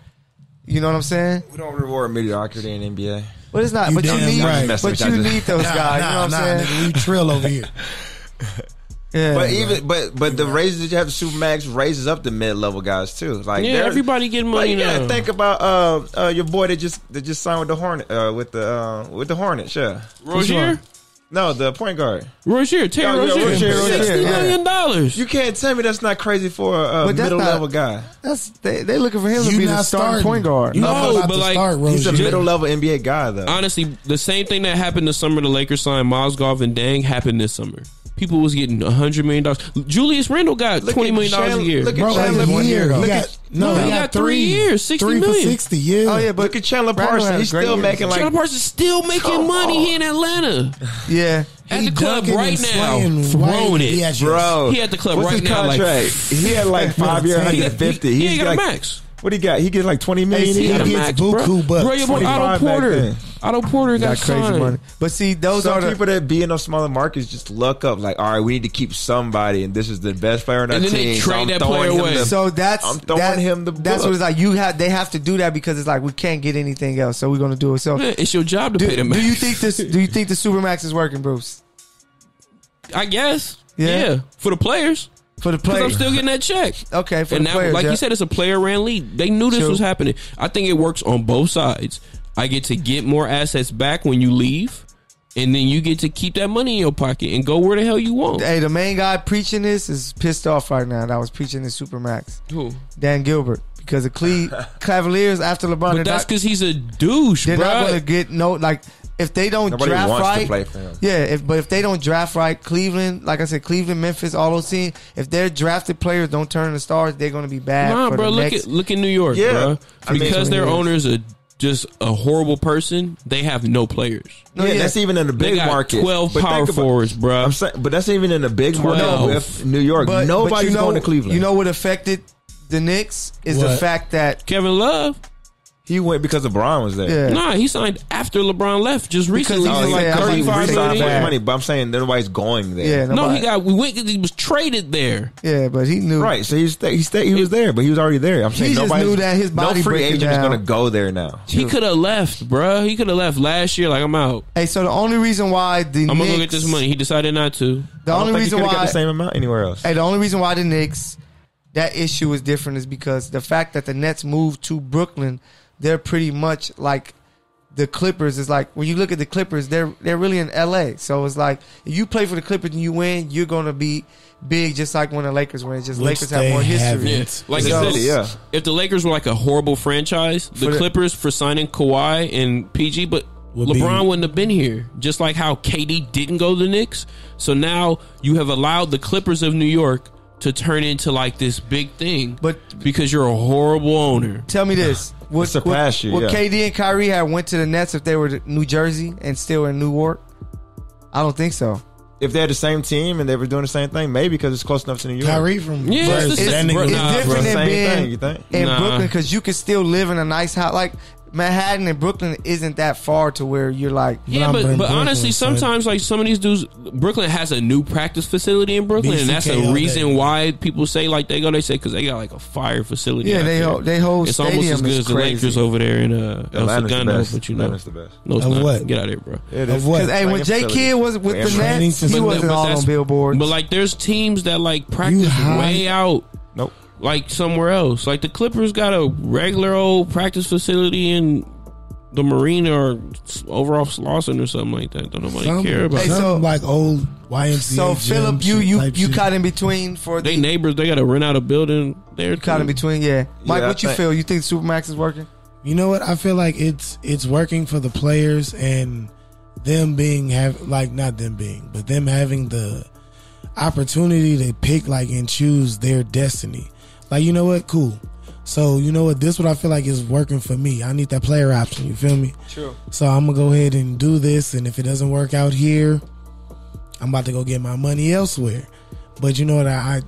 You know what I'm saying? We don't reward mediocrity in NBA. But it's not. You but you need. right. But you need those Nah, guys. nah, you know what nah, I'm saying? nigga, we trill over here. Yeah. But even but but the raises that you have the supermax raises up the mid level guys too. Like Yeah, everybody getting money Like, you gotta now. think about uh, uh your boy that just that just signed with the Hornet uh with the uh with the Hornets. Yeah, Rozier, no, the point guard. Rozier, Terry yeah, Rozier, Rozier, Rozier, sixty dollars. You can't tell me that's not crazy for a, But that's middle not- level guy. That's they they looking for him to You be the not starting starting. point guard. You No, not about but to like, start, He's a middle level NBA guy though. Honestly, the same thing that happened this summer, the Lakers signed Mozgov and Deng happened this summer. People was getting hundred million dollars. Julius Randle got Look twenty at million dollars a year. look at Bro, Chandler like a one year. year. He Look got, at no, No, he he got got three years, 60 three million. for sixty. Yeah. Oh yeah, but look at Chandler Parsons. He's still years. making like Chandler Parsons still making money on. here in Atlanta. yeah. At He the club right now, slaying throwing it. bro. He at the club What's right his now, like- contract? he had like five year, He He 150. he, He's he got a max. What he got? He gets like 20 million. He a year? gets max, buku bro. bucks. Bro, your boy 25 Otto Porter. Otto Porter got, Got crazy signed. money. But see, those Some are the people that be in those smaller markets just luck up like, all right, we need to keep somebody, and this is the best player on our And then team. they trade I'm that player away. the- So that's I'm throwing that- him the That's what it's like. You have they have to do that because it's like we can't get anything else, so we're gonna do it. So Yeah, it's your job to do, pay them. do you think this? Do you think the supermax is working, Bruce? I guess. Yeah. Yeah. For the players. For the Because I'm still getting that check. okay. For and the now, players, like yeah. you said, it's a player ran league. They knew this True. was happening. I think it works on both sides. I get to get more assets back when you leave, and then you get to keep that money in your pocket and go where the hell you want. Hey, the main guy preaching this is pissed off right now. That was preaching this supermax, Who? Dan Gilbert, because the Cle- Cavaliers after LeBron, But that's because he's a douche, they're bro. not going to get no like if they don't Nobody draft wants right. to play for him. Yeah, if, but if they don't draft right, Cleveland, like I said, Cleveland, Memphis, all those teams, if their drafted players don't turn into stars, they're going to be bad. Nah, for bro. the Look next, at look in New York, Yeah. bro. Because their Yeah. owners are just a horrible person. They have no players. No, yeah, yeah. that's even in the They big got market. twelve But power about- forwards, bro. I'm saying, but that's even in the big market with New York. But, Nobody's but you know, going to Cleveland. You know what affected the Knicks is the fact that Kevin Love. He went because LeBron was there. yeah, Nah, he signed after LeBron left just recently. he for like said, I'm thirty like, five resign Resigned million. for money, but I'm saying nobody's going there. yeah, No, he got we went because he was traded there. yeah, but he knew Right, so he's he stayed, he was there, but he was already there. I'm saying He just nobody knew that his body no free breaking agent is going to go there now. He could have left, bruh. He could have left last year. Like I'm out. Hey, so the only reason why the I'm gonna go get this money. He decided not to. The I don't only think reason he could why got the same amount anywhere else. Hey, the only reason why the Knicks that issue is different is because the fact that the Nets moved to Brooklyn, they're pretty much like the Clippers. Is like when you look at the Clippers, they're they're really in LA. So it's like if you play for the Clippers and you win, you're gonna be big, just like when the Lakers win. It's just Which Lakers have more history. Yeah, like So- I said, yeah. if the Lakers were like a horrible franchise, the, For the- Clippers for signing Kawhi and PG, but Would LeBron be- wouldn't have been here. Just like how KD didn't go to the Knicks, so now you have allowed the Clippers of New York to turn into like this big thing. But because you're a horrible owner, tell me this: would, surpass would, you, would yeah. KD and Kyrie have went to the Nets if they were New Jersey and still in Newark? I don't think so. If they had the same team and they were doing the same thing, maybe because it's close enough to New York. Kyrie from Yeah, Jersey. it's the That same- nigga bro, nah, it's bro. different than being thing, you think? in Nah. Brooklyn because you can still live in a nice house. Like Manhattan and Brooklyn isn't that far to where you're like, Yeah, but, but honestly, son. sometimes like some of these dudes, Brooklyn has a new practice facility in Brooklyn, and that's BCK the all reason day. why people say like they go. They say because they got like a fire facility. yeah, out they there. ho- they hold. It's almost as good as the crazy. Lakers over there in uh, El Atlanta's the Segundo, best. but you know, Atlanta's the best. no, it's Of not. what? Get out of here, bro. It Of is. what? Hey, when Training J facility. Kidd was with the Training Nets, he facility. wasn't But all that's- on billboards. But like, there's teams that like practice high? way out, Nope. Like somewhere else. Like the Clippers got a regular old practice facility in the Marina or over off Slauson or something like that. Don't nobody Some- care about. Hey, it. some so- like old YMCA. so Philip, you you you shit. caught in between for They the neighbors, they got to rent out a building there. caught in between. Yeah, Mike, Yeah, what you feel? You think Supermax is working? You know what? I feel like it's it's working for the players and them being have like not them being, but them having the opportunity to pick like and choose their destiny. Like you know what? Cool. So you know what? This what I feel like is working for me. I need that player option. You feel me? True. So I'm gonna go ahead and do this, and if it doesn't work out here, I'm about to go get my money elsewhere. But you know what? I, I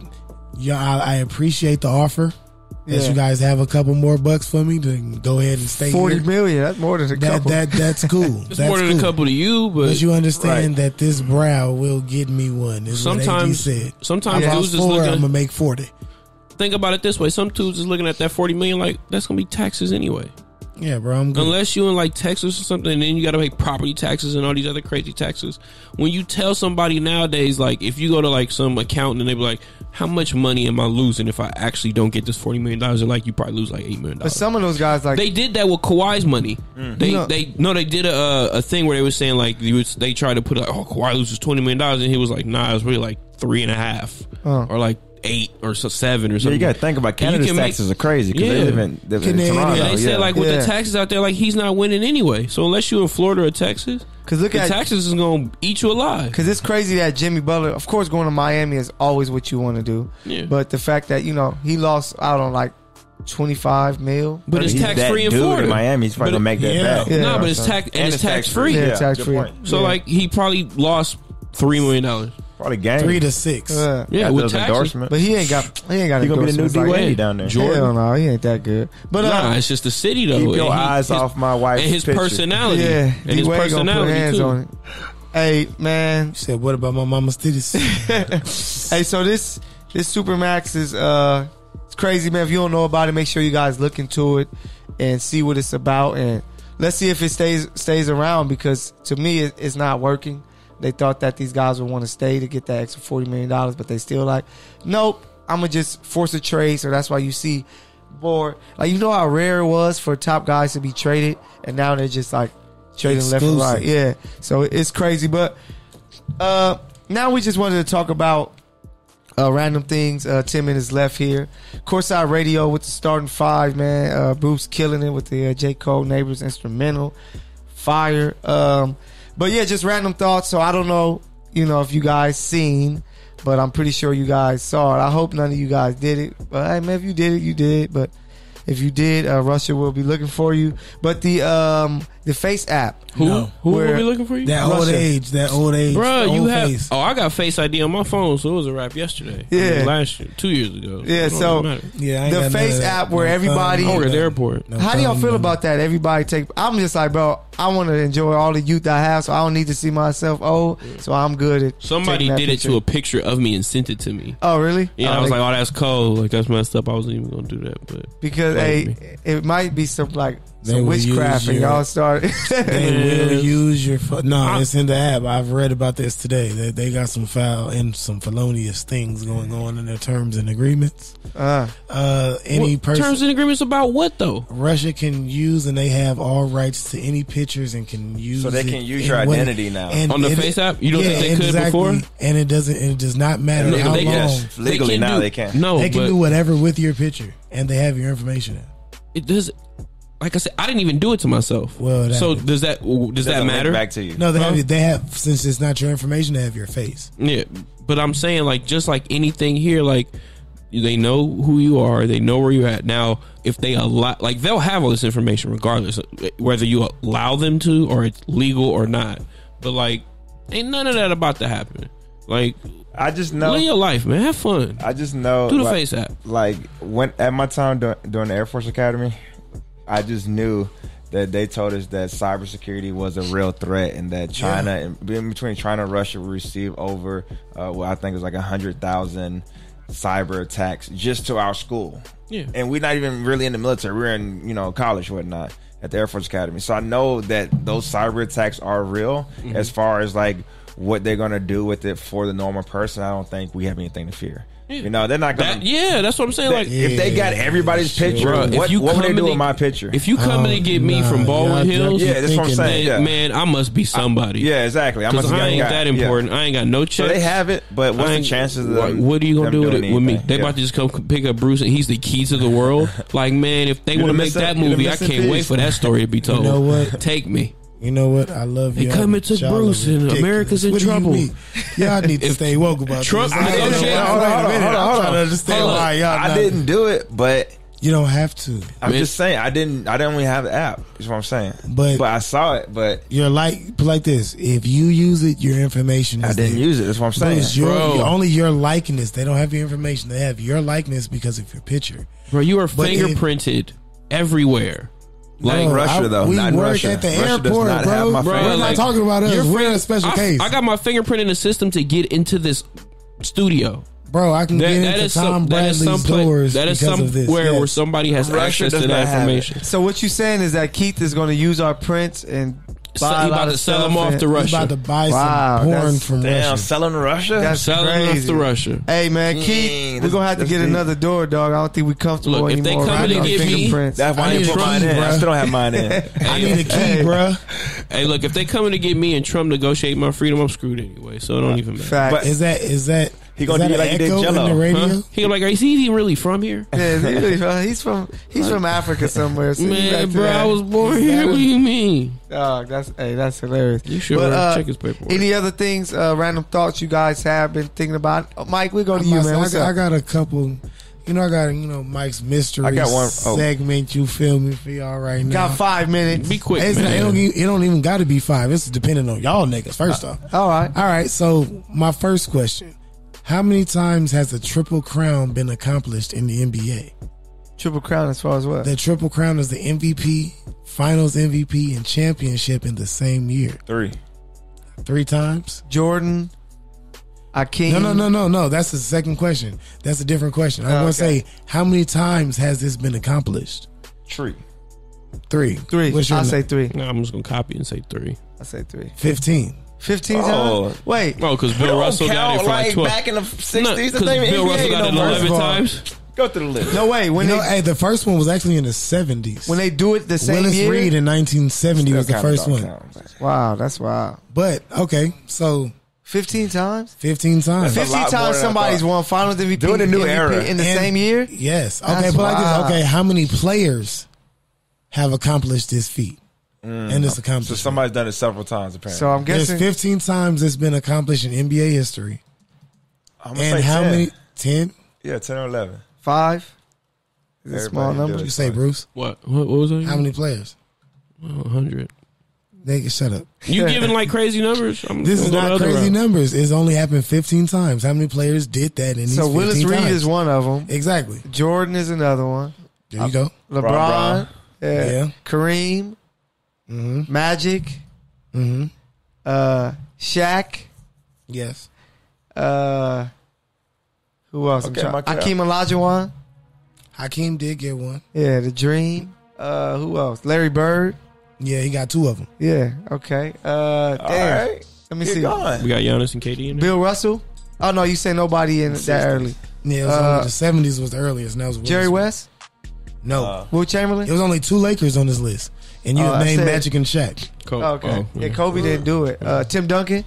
yeah, I, I appreciate the offer. That Yeah. you guys have a couple more bucks for me to go ahead and stay Forty here. million. That's more than a That couple. that that's cool. It's that's more than cool. a couple to you, but, But you understand Right. that this brow will get me one. Is sometimes, what AD said. sometimes I dudes lost just four. I'm gonna make forty. Think about it this way: some dudes is looking at that forty million like that's gonna be taxes anyway. Yeah, bro. I'm good. Unless you in like Texas or something, and then you got to pay property taxes and all these other crazy taxes. When you tell somebody nowadays, like if you go to like some accountant and they be like, "How much money am I losing if I actually don't get this forty million dollars?" They're like, "You probably lose like eight million but dollars." some of those guys like They did that with Kawhi's money. They You know- they no, they did a a thing where they were saying like you was, they tried to put like, "Oh, Kawhi loses twenty million dollars," and he was like, "Nah, it was really like three and a half Uh. or like eight or so seven or Yeah, something." you got to think about And you Canada's can make- taxes are crazy because Yeah. they live in, they live in Toronto. Yeah, they said like with Yeah. the taxes out there, like he's not winning anyway. So unless you're in Florida or Texas, because look the at taxes is gonna eat you alive. Because it's crazy that Jimmy Butler, of course, going to Miami is always what you want to do. Yeah. But the fact that you know he lost out on like twenty five mil. But it's He's tax free in Florida. in Miami. He's probably gonna make that yeah. back. Yeah. no, but it's tax and, it's tax free. Yeah, Yeah, tax free. So Yeah. like he probably lost three million dollars. Probably game. Three to six. Uh, Yeah, with those taxes. endorsements. but he ain't got he ain't got He gonna be the new endorsements D Wade down there. Jordan. Hell no, he ain't that good. But Nah, uh, it's just the city though. Keep your he- eyes his- off my wife's and his picture. personality. yeah, and his D Wade gonna put personality hands too. on. Hey man, You said, "What about my mama's titties?" hey, so this this Supermax is uh it's crazy, man. If you don't know about it, make sure you guys look into it and see what it's about, and let's see if it stays stays around. Because to me, it, it's not working. They thought that these guys would want to stay to get that extra forty million dollars, but they still like, nope. I'm gonna just force a trade. So that's why you see more. Like you know how rare it was for top guys to be traded, and now they're just like trading left and right. Yeah, so it's crazy. But uh, now we just wanted to talk about uh, random things. Uh, Ten minutes left here. Courtside Radio with the starting five, man. Uh, Bruce killing it with the uh, J Cole Neighbors instrumental. Fire. Um, but yeah, just random thoughts. So I don't know, you know, if you guys seen, but I'm pretty sure you guys saw it. I hope none of you guys did it. But hey, man, if you did it, you did. But if you did, uh, Russia will be looking for you. But the um the Face app. Who No. who Where- will be looking for you? that old age, that old age, Bro, you have face. oh, I got Face ID on my phone, so it was a wrap yesterday. I Yeah. mean, last year, two years ago. Yeah, so- Yeah, The Face that. app where No everybody- thumb, I work at the airport. no How do y'all feel no- about that? Everybody take. I'm just like, bro. I want to enjoy all the youth I have, so I don't need to see myself old. So I'm good at. Somebody taking that did it to a picture of me and sent it to me. Oh, really? Yeah, Oh, I was they- like, oh, that's cold. Like that's messed up. I wasn't even gonna do that, but because Like hey, it might be some like They some witchcraft, use and your- y'all start. They will use your pho- no. I- it's in the app. I've read about this today. That they got some foul and some felonious things going on in their terms and agreements. uh, Uh, any What- person, terms and agreements about what though? Russia can use, and they have all rights to any pictures and can use. So they can use your what- identity now. and On the it- Face app? You don't think they could exactly. before? And it doesn't. It does not matter No, how they long. Yes, legally can now do- they can. No, They can but do whatever with your picture, and they have your information. it does. Like I said, I didn't even do it to myself. Well, that- so does that does that Doesn't link matter? Back to you. No, they Huh? have. They have since it's not your information. They have your face. Yeah, but I'm saying like just like anything here, like they know who you are, they know where you're at. Now, if they allow, like they'll have all this information regardless, whether you allow them to or it's legal or not. But like, ain't none of that about to happen. Like, I just know. live your life, man. Have fun. I just know. Do the like, face app. Like when at my time during, during the Air Force Academy, I just knew that they told us that cybersecurity was a real threat and that China, and in between China and Russia, received over, uh, well, I think it was like a hundred thousand cyber attacks just to our school. Yeah. and we're not even really in the military. We're in you know college, whatnot, at the Air Force Academy. So I know that those cyber attacks are real. Mm-hmm. As far as like what they're gonna do with it for the normal person, I don't think we have anything to fear. You know, they're not gonna. That, yeah, that's what I'm saying. they- Like, if they got everybody's picture, Bruh, if what, you what would they do with my picture? if you coming and get me Oh, from nah, Baldwin y'all- y'all Hills, Yeah, that's what I'm saying. man, yeah. man, I must be somebody. yeah, exactly. I because must I ain't that yeah. important. I ain't got no So they have it, but what's the chances of what, them? what are you gonna do with it with me? They about to just come pick up Bruce and he's the key to the world. like man, if they want to make that movie, I can't wait for that story to be told. You know what? Take me. You know what? I love They you. come and took Bruce and uh, America's in trouble. Y'all need to If stay woke about Trump this. I don't know. negotiated- Hold on, hold on, hold on, I'm hold trying on. to understand Hold why y'all. I not- didn't do it, but You don't have to. I'm just saying I didn't. I didn't even have the app. Is what I'm saying. But- but I saw it, but You're like like this. If you use it, your information. Is I didn't there. use it. That's what I'm saying. Bruce, your, Bro. your- only your likeness. They don't have your information. They have your likeness because of your picture. Bro, you are But it- fingerprinted everywhere. Like, Bro, Russia, I- though, we not work Russia. at the Russia does airport, not bro. have my Bro, We're fingerprint. not talking about us. your We're fin- a special I, case, I got my fingerprint in the system to get into this studio. bro. I can That, get that into is Tom some, that is Bradley's some pla- doors that is because of this. somewhere Yes. where somebody has Russia access does to not that have information. So what you're saying is that Keith is going to use our prints and So buy he a about to sell them off and- to He's Russia. about to buy Wow, some porn from Damn, Russia. selling to Russia. That's Selling off crazy. to Russia. Hey man, Dang, Keith, we're gonna have to get deep. another door, dog. I don't think we're comfortable Look, if they anymore. come around to get me- fingerprints. That's why I I didn't need put a mine key, in. I still don't have mine in. I need a key, Hey. bruh. Hey, look, if they coming to get me and Trump negotiate my freedom, I'm screwed anyway. So it don't even matter. Fact. But- Is that is that He gonna is do that like he an did Jello. in the radio? Huh? He like, is he even really from here? yeah, he really- uh, he's from he's from Africa somewhere. So Man, bro, that. I was born Is here. What do you mean? Dog, that's hey, that's hilarious. You should But, uh, check his paperwork. Any other things, uh, random thoughts you guys have been thinking about? Oh, Mike, we go to I'm you, to man. say, What's I, got, I got a couple. You know, I got you know Mike's mystery I got one- oh. segment. You feel me for y'all right now? Got five minutes. Be quick, It's not- it, don't, it don't even got to be five. It's depending on y'all niggas. First off, All right. all right. So my first question: How many times has the triple crown been accomplished in the NBA? Triple crown as far as what? The triple crown is the MVP, Finals MVP, and championship in the same year. Three. Three times. Jordan, Akeem. No, no, no, no, no. That's the second question. That's a different question. I Oh, want to okay. say, how many times has this been accomplished? Tree. Three. Three. What's your I'll nu- say three. No, I'm just gonna copy and say three. I'll say three. Fifteen. 15 Oh. times? Wait. Oh, because Bill Don't Russell got it for like like, twelve. back in the No, 60s. because Bill Russell got it no more. eleven First of all- times. Go through the list. No, wait. When You they know, hey, the first one was actually in the seventies. when they do it the same Willis year? Reed in 1970 was the first one. don't count. Wow, that's wild. But okay, so 15 times? 15 times. 15 times somebody's won finals MVP, Doing a new MVP era. in the And- same year? Yes. Okay, That's but like wild. this. Okay, how many players have accomplished this feat Mm. and this So accomplishment? somebody's done it several times apparently. So I'm There's guessing 15 times it's been accomplished in NBA history, I'm gonna and say how 10. many? 10. Yeah, ten or eleven. five. Is it a Everybody small do number? it. You say Bruce? What? What, what was that? How many players? hundred. They can shut up. You giving like crazy numbers? I'm This is gonna go not other crazy route. numbers. It's only happened 15 times. How many players did that in these So 15 Willis Reed times? is one of them. Exactly. Jordan is another one. There you go. LeBron, Bron. Yeah. Yeah. Kareem, hmm Magic, hmm uh, Shaq, Yes. uh, who else? I'm Okay, trying- Michael. Akeem Olajuwon. Hakeem did get one. Yeah, the Dream. Uh, who else? Larry Bird. Yeah, he got two of them. Yeah. Okay. Uh, damn. All right. Let me Keep see. going. We got Giannis and KD in there. Bill Russell. Oh no, you say nobody in that 60s. early. Yeah, it was Uh, only the 70s was the earliest. And that was Jerry West, No. Uh, Wilt Chamberlain. it was only two Lakers on this list. And you Oh, I named said- Magic and Shaq. Co- Oh, okay. oh, yeah, Kobe didn't do it. Uh, Tim Duncan.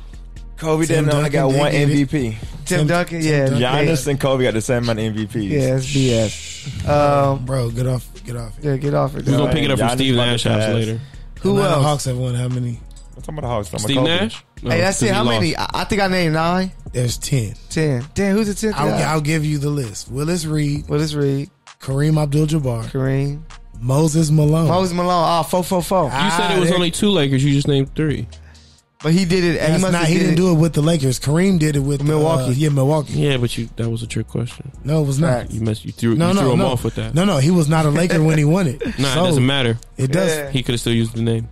Kobe Tim didn't only got one did get it. MVP. Tim, Tim- Duncan. Tim yeah. Duncan. Giannis and Kobe got the same amount of MVPs. Yeah, it's BS. Um, Bro, get off get off it. yeah, get off it. We're gonna pick it up from Giannis Steve fucking Nash house later. Who Atlanta else? Hawks have won how many? I'm talking about the Hawks. I'm Steve Kobe. Nash. No, Hey, that's 'cause it. How lost. many? I, I think I named nine, There's ten. ten. Damn, who's the tenth? I'll. I'll give you the list. Willis Reed, Willis Reed, Kareem Abdul Jabbar, Kareem, Moses Malone. Moses Malone. Ah, four four four. You said it was Ah, only two Lakers. You just named three. But he did it. he That's must not. have He did didn't it. do it with the Lakers. Kareem did it with Milwaukee. Uh, yeah, Milwaukee. Yeah, but you that was a trick question. No, it was not. Facts. You messed. You threw. No, you no, threw him no. off with that. No, no, he was not a Laker when he won it. Nah, So, it doesn't matter. It does. Yeah. He could have still used the name.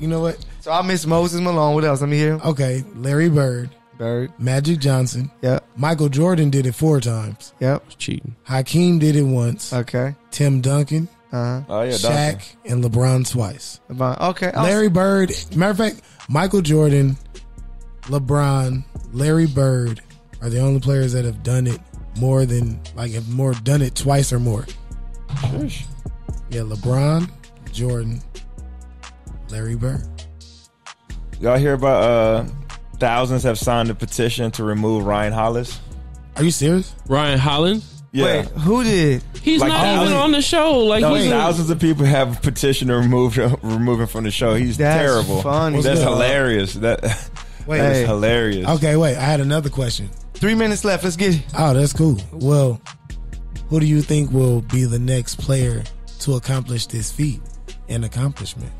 You know what? So I miss Moses Malone. What else? Let me hear. him. Okay, Larry Bird, Bird. Magic Johnson, Yep. Michael Jordan did it four times. Yep. It's cheating. Hakeem did it once. Okay. Tim Duncan, Uh huh. Oh yeah, Shaq, Duncan. and LeBron twice. LeBron. Okay. I'll- Larry Bird. Matter of fact, Michael Jordan, LeBron, Larry Bird are the only players that have done it more than like have more done it twice or more. Sheesh. Yeah, LeBron, Jordan, Larry Bird. Y'all hear about uh thousands have signed a petition to remove Ryan Hollins? Are you serious? Ryan Hollins. Yeah. Wait, who did? He's Like not even on the show. Like No, he's a- thousands of people have petitioned to remove remove him from the show. He's That's terrible. funny. That's What's up? hilarious. That Wait. that is Hey. hilarious. Okay, wait. I had another question. Three minutes left. Let's get it. Oh, that's cool. Well, who do you think will be the next player to accomplish this feat and accomplishment?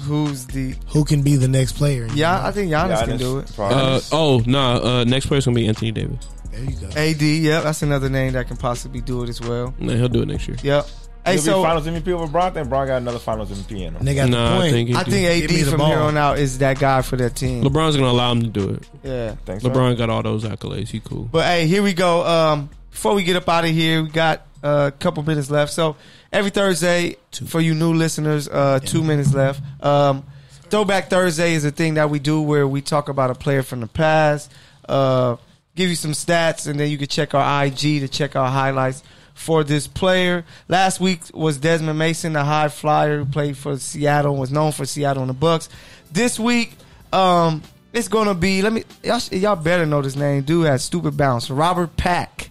Who's the? Who can be the next player? Yeah, I think Giannis, can Giannis, do it. probably. Uh, oh nah. Uh, next player's gonna be Anthony Davis. There you go. AD. Yep, that's another name that can possibly do it as well. Nah, he'll do it next year. Yep. Hey, He'll be so Finals MVP over Bron. I think Bron got another Finals MVP in him. And they got Nah, the I point. think he I do. think Give me AD the from ball. here on out is that guy for that team. LeBron's gonna allow him to do it. Yeah. Think so? LeBron got all those accolades. He cool. But hey, here we go. Um, before we get up out of here, we got uh, a couple minutes left. So every Thursday, for you new listeners, uh, two minutes left. Um, Throwback Thursday is a thing that we do where we talk about a player from the past, uh, give you some stats, and then you can check our IG to check our highlights for this player. Last week was Desmond Mason, the high flyer who played for Seattle, was known for Seattle and the Bucks. This week, um, it's gonna be. Let me y'all, y'all better know this name. Dude has stupid bounce. Robert Pack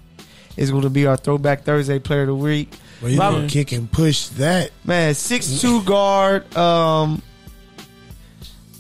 is going to be our Throwback Thursday Player of the Week. Well, you Robert- gonna kick and push that. Man, six two guard. Um,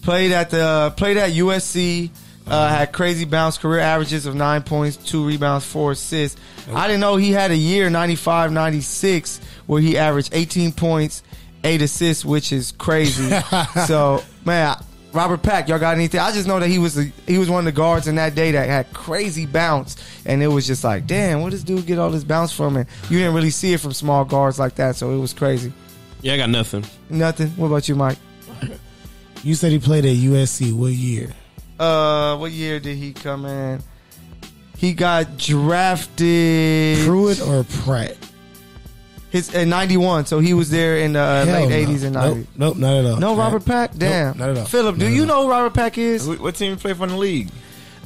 played at the played at USC. Uh, had crazy bounce, career averages of nine points, two rebounds, four assists. I didn't know he had a year 95 96 where he averaged 18 points, eight assists, which is crazy. so, man, Robert Pack, y'all got anything? I just know that he was a, he was one of the guards in that day that had crazy bounce, and it was just like, damn, where does dude get all this bounce from? And you didn't really see it from small guards like that, so it was crazy. Yeah, I got nothing. Nothing. What about you, Mike? You said he played at USC. What year? Uh, what year did he come in? He got drafted. Pruitt or Pratt? His in '91, so he was there in the uh, Hell late no. '80s and Nope, '90s. nope, not at all. No, Pratt. Robert Pack. Damn, Nope, not at all. Philip, do Not you all. know who Robert Pack is? What team you play for in the league?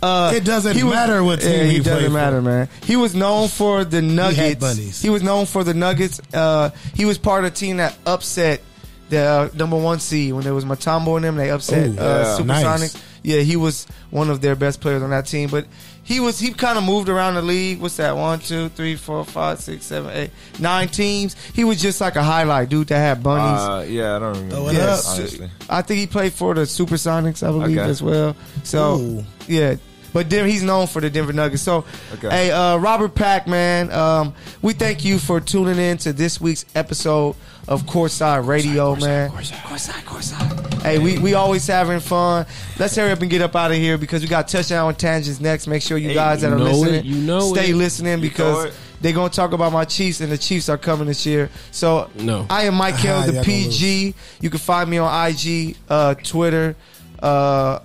Uh, It doesn't he was- matter what team yeah, he he doesn't played for. matter, man. He was known for the Nuggets. bunnies. He was known for the Nuggets. Uh, he was part of the team that upset the uh, number one seed when there was Mutombo and them. They upset Ooh, uh, yeah. Supersonics. Nice. Yeah, he was one of their best players on that team. But he was he kind of moved around the league. What's that? One, two, three, four, five, six, seven, eight, nine teams. He was just like a highlight dude that had bunnies. Uh, yeah, I don't remember. Throw it Yeah, up. honestly. I think he played for the Supersonics, I believe, Okay. as well. So Ooh. yeah. But Denver, he's known for the Denver Nuggets. So, Okay. hey, uh, Robert Pack, man, um, we thank you for tuning in to this week's episode of Courtside Radio, man. Courtside, Courtside. Hey, we, we always having fun. Let's hurry up and get up out of here because we got touchdown with tangents next. Make sure you Hey, guys that you are listening, it, you know stay it. listening because they're gonna talk about my Chiefs and the Chiefs are coming this year. So No. I am Mike Hill, the y'all PG. You can find me on IG, uh, Twitter. Uh,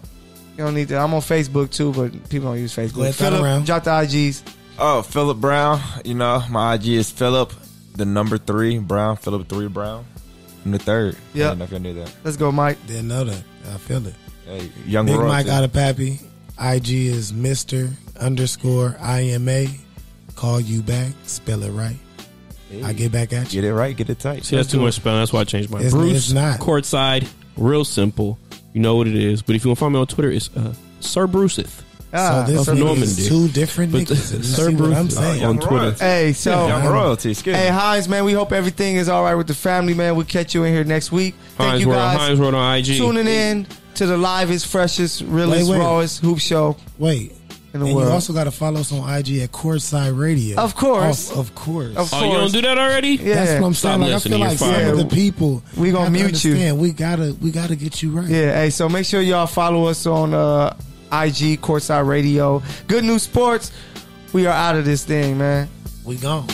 you don't need to. I'm on Facebook too, but people don't use Go Facebook. ahead, throw Philip, around. drop the IGs. Oh, Philip Brown. You know, my IG is Philip, the number three Brown. Philip three Brown. I'm the third. Yeah. I don't know if you knew that. Let's go, Mike. Didn't know that. I feel it. Hey, young Big royalty. Mike out of Pappy. IG is Mister underscore IMA. Call you back. Spell it right. Hey, I get back at you. get it right, get it tight. See, that's too much spelling. That's why I changed my It's- Bruce it's not. courtside. Real simple. You know what it is. But if you want to find me on Twitter, it's uh, Sir Bruceth. Ah, so this from Normandy. is two different But niggas. Sir see Bruce I'm is saying? on Twitter. Hey, so Young royalty. Excuse hey me. Hines, man. We hope everything is all right with the family, man. We'll catch you in here next week. Thank Hines you guys Hines World on IG. tuning in to the livest, freshest, realest, Wait, wait. rawest hoop show. Wait, in the And world. you also got to follow us on IG at Courtside Radio. Of course. Of, of course. Of Oh, you don't do that already? Yeah. That's what I'm saying. Like, I feel like some fired. of the people We gonna have to mute you. understand, We gotta we gotta get you right. Yeah, hey, so make sure y'all follow us on uh, IG Courtside Radio. Good News Sports. We are out of this thing, man. We gone.